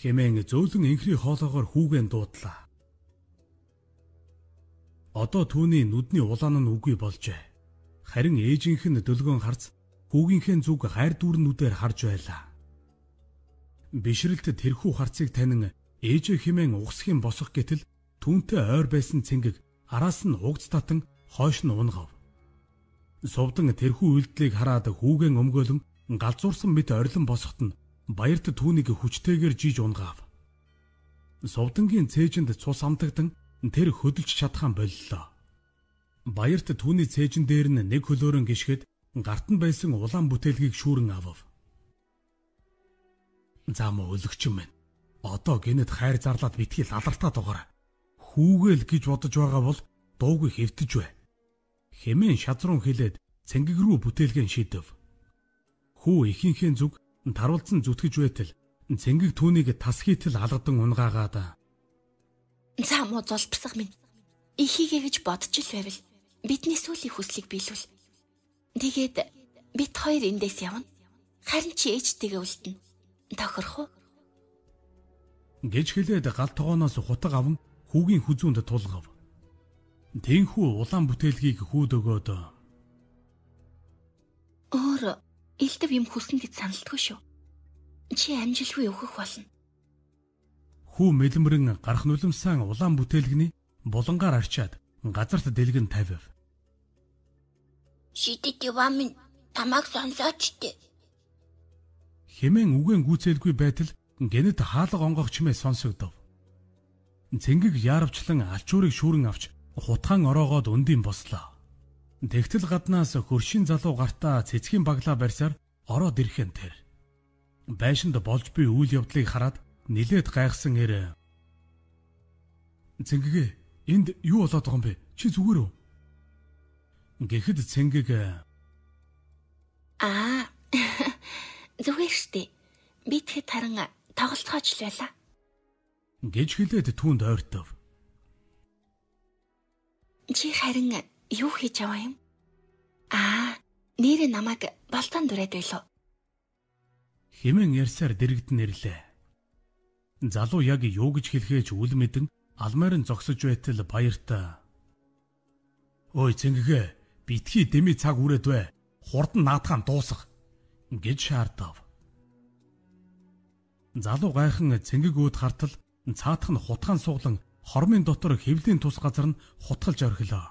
хэмээн зөөлөн инхри хоолоогоор хүүгэн дуудлаа. Одоо түүний нүдний улаан нь үгүй болжээ. Харин ээжийнх нь дөлгөөн харц хүүгийнхээ зүг хайр дүүрнүүдээр харж байлаа. Бишрэлт тэрхүү харцыг танин ээжээ химэн угсхийн босох гэтэл түүнтэй ойр байсан цэнгэг араас нь угц татан хойш нь унгав. Сувдан тэрхүү үйлдэлийг хараад хүүгэн өмгөөлөн галзуурсан мэт орилон босоход нь баярт түүнийг хүчтэйгээр жиж унгаав. Сувдангийн цээжинд цус амтагдан тэр хөдөлж чадхан боллоо. Баярт түүний цээжин дээр нь нэг хөлөөрөн гიშгэд гарт нь байсан улаан бүтээлгийг шүүрэн авав. Зам өлөгчөн минь. Одоо гинэд хайр зарлаад битгий лалартаад байгаа. Хүүгээл гэж бодож байгаа бол дуугүй хэвтэж бай. Хэмээн шазрун хэлээд цэнгэг рүү бүтээлгэн шидэв. Хүү ихийнхээ зүг тарвалцсан зүтгэж байтал цэнгэг түүнийг тас хийтэл алгадан унгаагаад За муу золбсах минь. Ихийгээ гэж бодож л байвал бидний сүүлийн хүслийг биелүүл. Тэгээд бит хоёр эндээс явна. Харин чи ээжтэйгээ үлдэнэ. Тохирох уу? гэж хэлээд гал тогооноос хутаг аван хүүгийн хүзүүнд тулгав. Тэнхүү улаан бүтээлгийг хүүд өгөөд Өөр элдв юм хүсэнд саналтгүй шүү. Чи амжилтгүй өөхөх болно. Хүү мэлмрэн гарах нулимсан улаан бүтээлгний булангаар арчаад газарт дэлгэн тавив. Шидэт явамын тамаг сонсооч тээ. Хэмээн үгэн гүйцэлгүй байтал гэнэт хаалга онгох чимээ сонсогдов. Цэнгэг яарвчлан алчуурыг шүүрэн авч хутгаан ороогоод өндийн бослоо. Тэгтэл гаднаас хөршин залуу гартаа цэцгийн баглаа барьсаар ороод ирэхэн тэр. Байшинд болж буй үйл явдлыг хараад нилээд гайхсан эр. Цэнгэгэ энд юу болоод байгаа юм бэ? Чи зүгээр үү? Гэхэд цэнгэг Аа зүгээр штэ. Би тэгэхэд харан тоглолцооч л байла. гэж хэлээд түүнд ойртов. Чи харин юу хийж аваа юм? Аа, нэрээ намайг болтон дүрээд байлоо. Химэн ярьсаар дэрэгдэн ирлээ. Залуу яг юу гэж хэлхээж үл мэдэн алмаар нь зогсож байтал баяртаа. Ой цэнгэгэ битгий дэми цаг үрээд бай. Хурдан наадхан дуусах гэж шаардав. Залуу гайхан цэнгэг өөд хартал цаатах нь хутгаан суглан хормын дотор хэвлийн тус газар нь хутгалж орхилоо.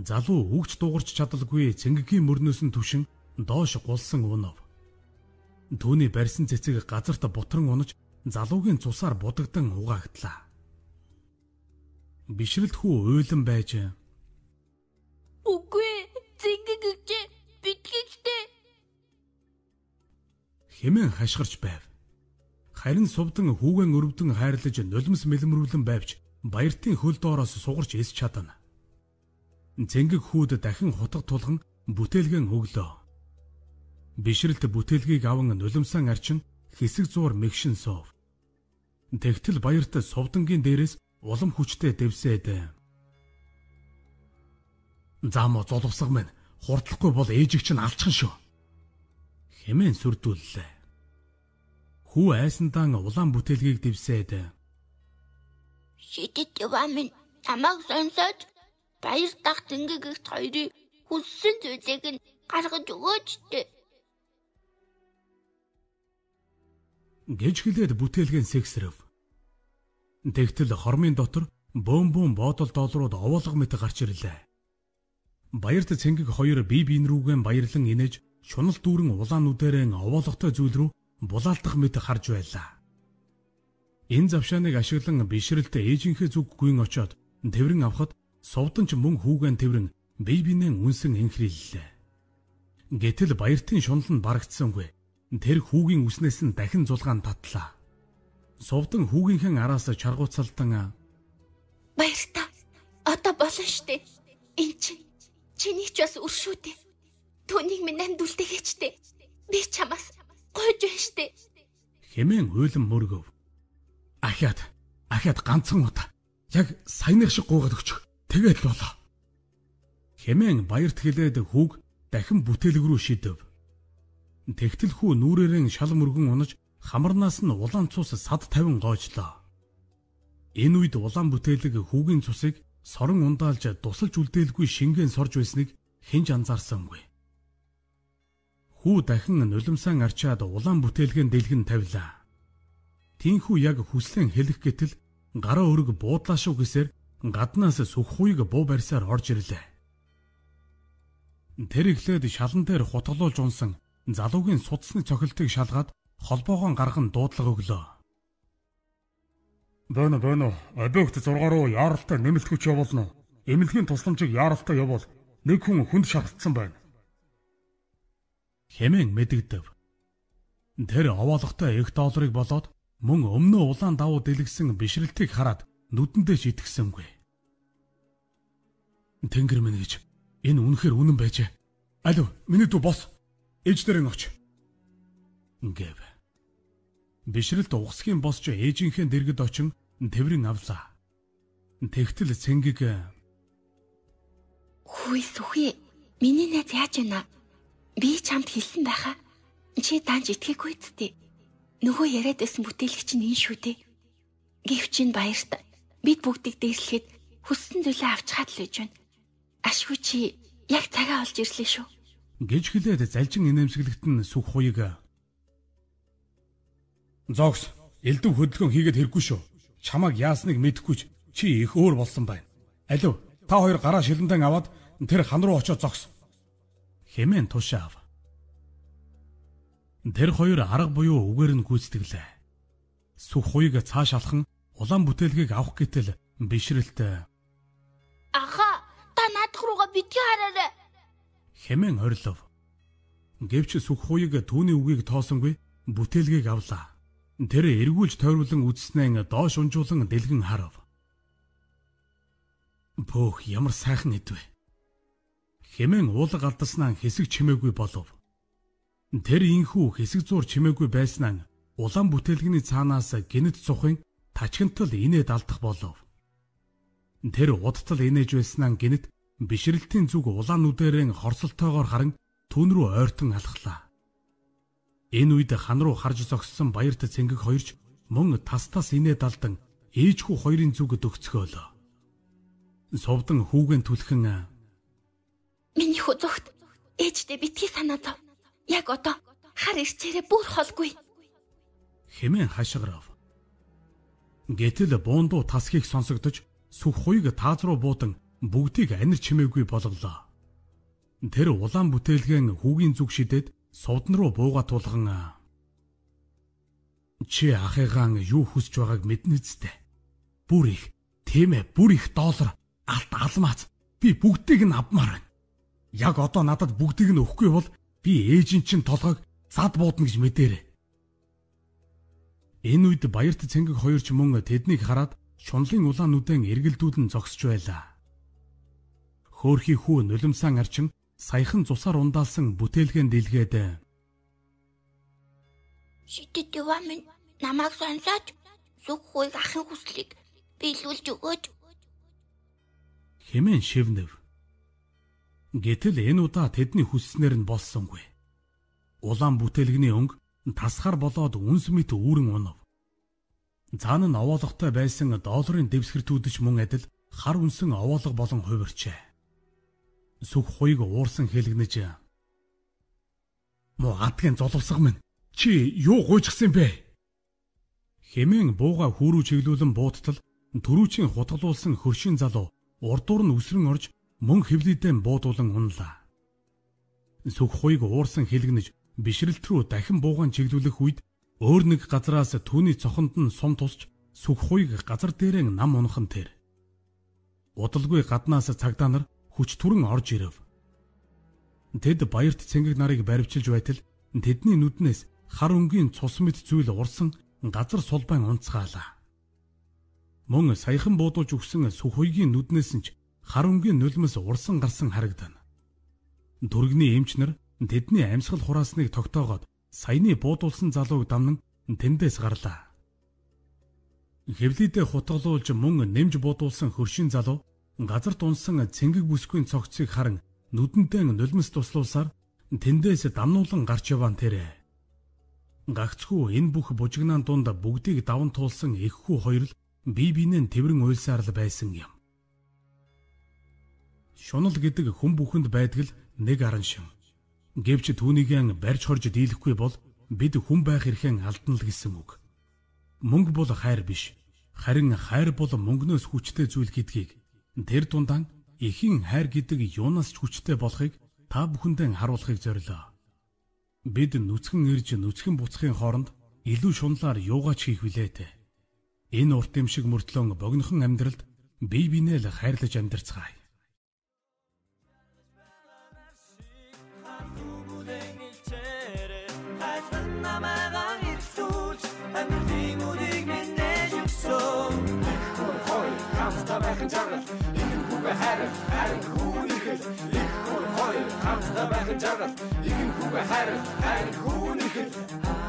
Залуу үгч дуугарч чадалгүй цэнгэгийн мөрнөөс нь түшин доош гулсан унав. Түүний барьсан цэцэг газарт бутран унаж залуугийн цусаар будагдан угаагдлаа. Бишрэлт хүү уйлан байж Үгүй зингэгч битгэжтэй хэмээн хашгирч байв. Харин сувдан хүүгэн өрөвдөн хайрлаж нулимс мэлмрүүлэн байвч баяртын хөл доороос сугарч эс чадна. Зэнгэг хүүд дахин хутга тулган бүтээлгэн өглөө. Бишрэлт бүтээлгийг аван нулимсан арчин хэсэг зуур мэгшин суув. Тэгтэл баярт сувдангийн дээрээс улам хүчтэй дэвсээд Замо золовсго минь хурдлахгүй бол ээжиг чинь алчхан шүү. Хэмээн сүрдүүллээ. Хүү айсандаан улаан бүтээлгийг дэвсээд Шидэт явамын намайг сонсоод баяр дах зэнгэгт хоёрын хүссэн зүйлийг нь гаргаж өгөөч дээ. гэж хэлээд бүтээлгэн сэгсрэв. Тэгтэл хормын дотор бөөм бөөм боодол доолрууд овоолго мэт гарч ирлээ. Баярт цэнгэг хоёр бие биен рүүгэн баярлан инээж шунал дүүрэн улаануудаараа овоолготой зүйл рүү булаалтах мэт харж байлаа. Энэ завшааныг ашиглан бишрэлтэй ээжийнхээ зүг гүйн очоод тэрэн авахд сувданч мөн хүүгэн тэрэн бие биенээ үнсэн инхрийллээ. Гэтэл баяртын шунал нь барагдсангүй Тэр хүүгийн үснээс нь дахин зулгаан татлаа. Сувдан хүүгийнхээ араас чаргууцалдан Баярта. Одоо болно штэ. Эн чинь чиний ч бас өршүү дээ. Түүнийг минь амьд үлдээгээч дээ. Би чамаас гойж байна штэ. Хэмээн уйлан мөргөв. Ахиад ахиад ганцхан удаа яг саяных шиг гуугаад өгч. Тэгээд л болоо. Хэмээн баярт хэлээд хүүг дахин бүтээлэг рүү шидэв. Тэгтэл хүү нүрээрэн шал мөргөн унаж хамарнаас нь улаан цус сад 50 гоожлоо. Энэ үед улаан бүтээлэг хүүгийн цусыг сорон ундаалж тусалж үлдээлгүй шингэн сорж байсныг хинж анзаарсангүй. Хүү дахин нулимсан арчаад улаан бүтээлгэн дэлгэн тавилаа. Тинхүү яг хүслэн хэлэх гэтэл гараа өрг буудлаа шүү гэсээр гаднаас сүх хуйг буу барьсаар орж ирлээ. Тэр ихлээд шалан дээр хутгалуулж унсан залуугийн судасны цохилтыг шалгаад холбоогоо гарган дуудлага өглөө. Бөөно бөөно объект 6 руу яаралтай нэмэлт хүч явуулна. Эмнэлгийн тусламжийг яаралтай явуул. Нэг хүн хүнд шахагдсан байна. Хэмээн мэдэгдэв. Тэр овоолготой их долларыг болоод мөн өмнөө улаан давуу дэлгсэн бишрэлтийг хараад нүдэндээ шитгэсэнгүй. Тэнгэр минь гэж энэ үнэхээр үнэн байжээ. Алив, миний дүү бос. Ээж дээр нь оч. Гэв. Бишрэлт угсхийн босч ээжийнхээ дэргэд очин тэврийн авлаа. Тэгтэл цэнгийг Хүй сүхий миний найз яаж байна? Би чамд хэлсэн байхаа. Чи данж итгэхгүй зү. Нөгөө яриад байсан бүтээлч чинь энэ шүү дээ. Гэвч энэ баярт бид бүгдийг дээрлэхэд хүссэн зүйлээ авч хаад л гэж байна. Ашгүй чи яг цагаа олж ирлээ шүү. Гэж хэлээд залжин инээмсэглэгтэн сүх хуйг. Зогс, элдв хөдөлгөөн хийгээд хэрэггүй шүү. Чамаг яасныг мэдэхгүй чи их өөр болсон байна. Алив, та хоёр гараа шилэнтэн аваад тэр хан руу очиод зогс. Хэмээн тушаав. Тэр хоёр арга буюу үгээр нь гүйцэтгэлээ. Сүх хуйг цааш алхан улаан бүтээлгийг авах гэтэл бишрэлтэй. Аха, та наадах руугаа битгий хараарай. Хэмээн орилов. Гэвч сүх хуйг түүний үгийг тоосонгүй бүтээлгийг авлаа. Тэр эргүүлж тойруулан үзснээ доош унжуулан дэлгэн харав. Бөөх ямар сайхан эдвэ. Хэмээн уулаг алдаснаа хэсэг чимээгүй болов. Тэр инхүү хэсэг зур чимээгүй байснаа улаан бүтээлгний цаанаас гинэт цухын тачгантал инээд алдах болов. Тэр удтал инээж байснаа гинэт бишрэлтийн зүг улаан нүдэрэн хорсолтойгоор харан түн рүү ойртон алхлаа. Энэ үед хан руу харж зогссон баярт цэнгэг хоёрч мөн тас тас инээ далдан ээжхүү хоёрын зүгд өгцгөөлөө. Совдон хүүгэн түлхэн Миний хүү зүгт ээждээ битгий санаа зов. Яг одоо хар ирчээрээ бүр холгүй. Хэмээн хашгирав. Гэтэл буундуу тасхийг сонсогдож сүх хуйг тааз руу буудан бүгдийг анир чимээгүй болголоо. Тэр улаан бүтээлгэн хүүгийн зүг шидэд Сувдан руу бууга тулган чи ахыгаан юу хүсэж байгааг мэднэ зү. Бүр их, тийм ээ, бүр их доллар, алт алмаац би бүгдийг нь авмаар байна. Яг одоо надад бүгдийг нь өгөхгүй бол би ээжийн чин толгойг зад буудна гэж мэдээрэй. Энэ үед баярт цэнгэг хоёр ч мөн тэднийг хараад шунлын улаан нүдэн эргэлдүүлэн зогсож байлаа. Хөөхий хүү нулимсан арчин саяхан цусаар ундаалсан бүтээлгэн дэлгээд Шидэт яваа минь намайг сонсоод зүг хуйг ахын хүслийг биелүүлж өгөөч. Хэмээн шивнэв. Гэтэл энэ удаа тэдний хүсснээр нь болсонгүй. Улаан бүтээлгний өнгө тасхаар болоод үнс мэт үүрэн унав. Цаана нь овоолготой байсан долларын дэвсгэртүүдч мөн адил хар үнсэн овоолго болон хувирчээ сүх хуйг уурсан хэлгнэж Мо атгийн золовсго минь чи юу гуйжгсан бэ? Хэмээн бууга хүүрүү чиглүүлэн буудтал төрүүчийн хутгалуулсан хөршин залуу урдуур нь үсрэн орж мөн хөвлөдөө буудуулан унлаа. Сүх хуйг уурсан хэлгнэж бишрэлт рүү дахин буугаан чиглүүлэх үед өөр нэг газараас түүний цохонд нь сум тусч сүх хуйг газар дээрээ нам унахан тэр. Удалгүй гаднаас цагдаа нар хүч түрэн орж ирэв. Тэд баярт цэнгэг нарыг баривчилж байтал тэдний нүднээс хар өнгийн цус мэд зүйл урсан газар сулбайн унцгаалаа. Мөн саяхан буудуулж өгсөн сүхүйгийн нүднээс нь ч хар өнгийн нулимс урсан гарсан харагдана. Дүргний эмчнэр тэдний амьсгал хураасныг тогтоогоод саяны буудуулсан залууг дамнан тэндээс гарлаа. Хэвлийдээ хутгалуулж мөн нэмж буудуулсан хөршин залуу газарт унсан цэнгэг бүсгүй цогцыг харан нүдэндээ нулимс туслуулсаар тэндээс дамнуулан гарч яваан тэрэ. Гагцхүү энэ бүх бужигнаан дунд бүгдийг даван туулсан их хүү хоёр л бие биенээ тэрэн уйлсаар л байсан юм. Шунал гэдэг хүн бүхэнд байдаг л нэг аран шин. Гэвч түүнийгэн барьж хорж дийлэхгүй бол бид хүн байх эрхэн алдна л гэсэн үг. Мөнгө бол хайр биш. Харин хайр бол мөнгнөөс хүчтэй зүйл гэдгийг тэр дундаан эхийн хайр гэдэг юунаас ч хүчтэй болохыг та бүхэндээ харуулахыг зорилоо. Бид нүцгэн ирж нүцгэн буцахын хооронд илүү шунлаар юугаач хийх вүлээ. Энэ урт юм шиг мөртлөн богинохон амьдралд бие биенээ л хайрлаж амьдрцгаая. Хайр, хайр хүн ихэл. Их хоёр хамтдаа байх жаргал, их хүн хайр, хайр хүн ихэл.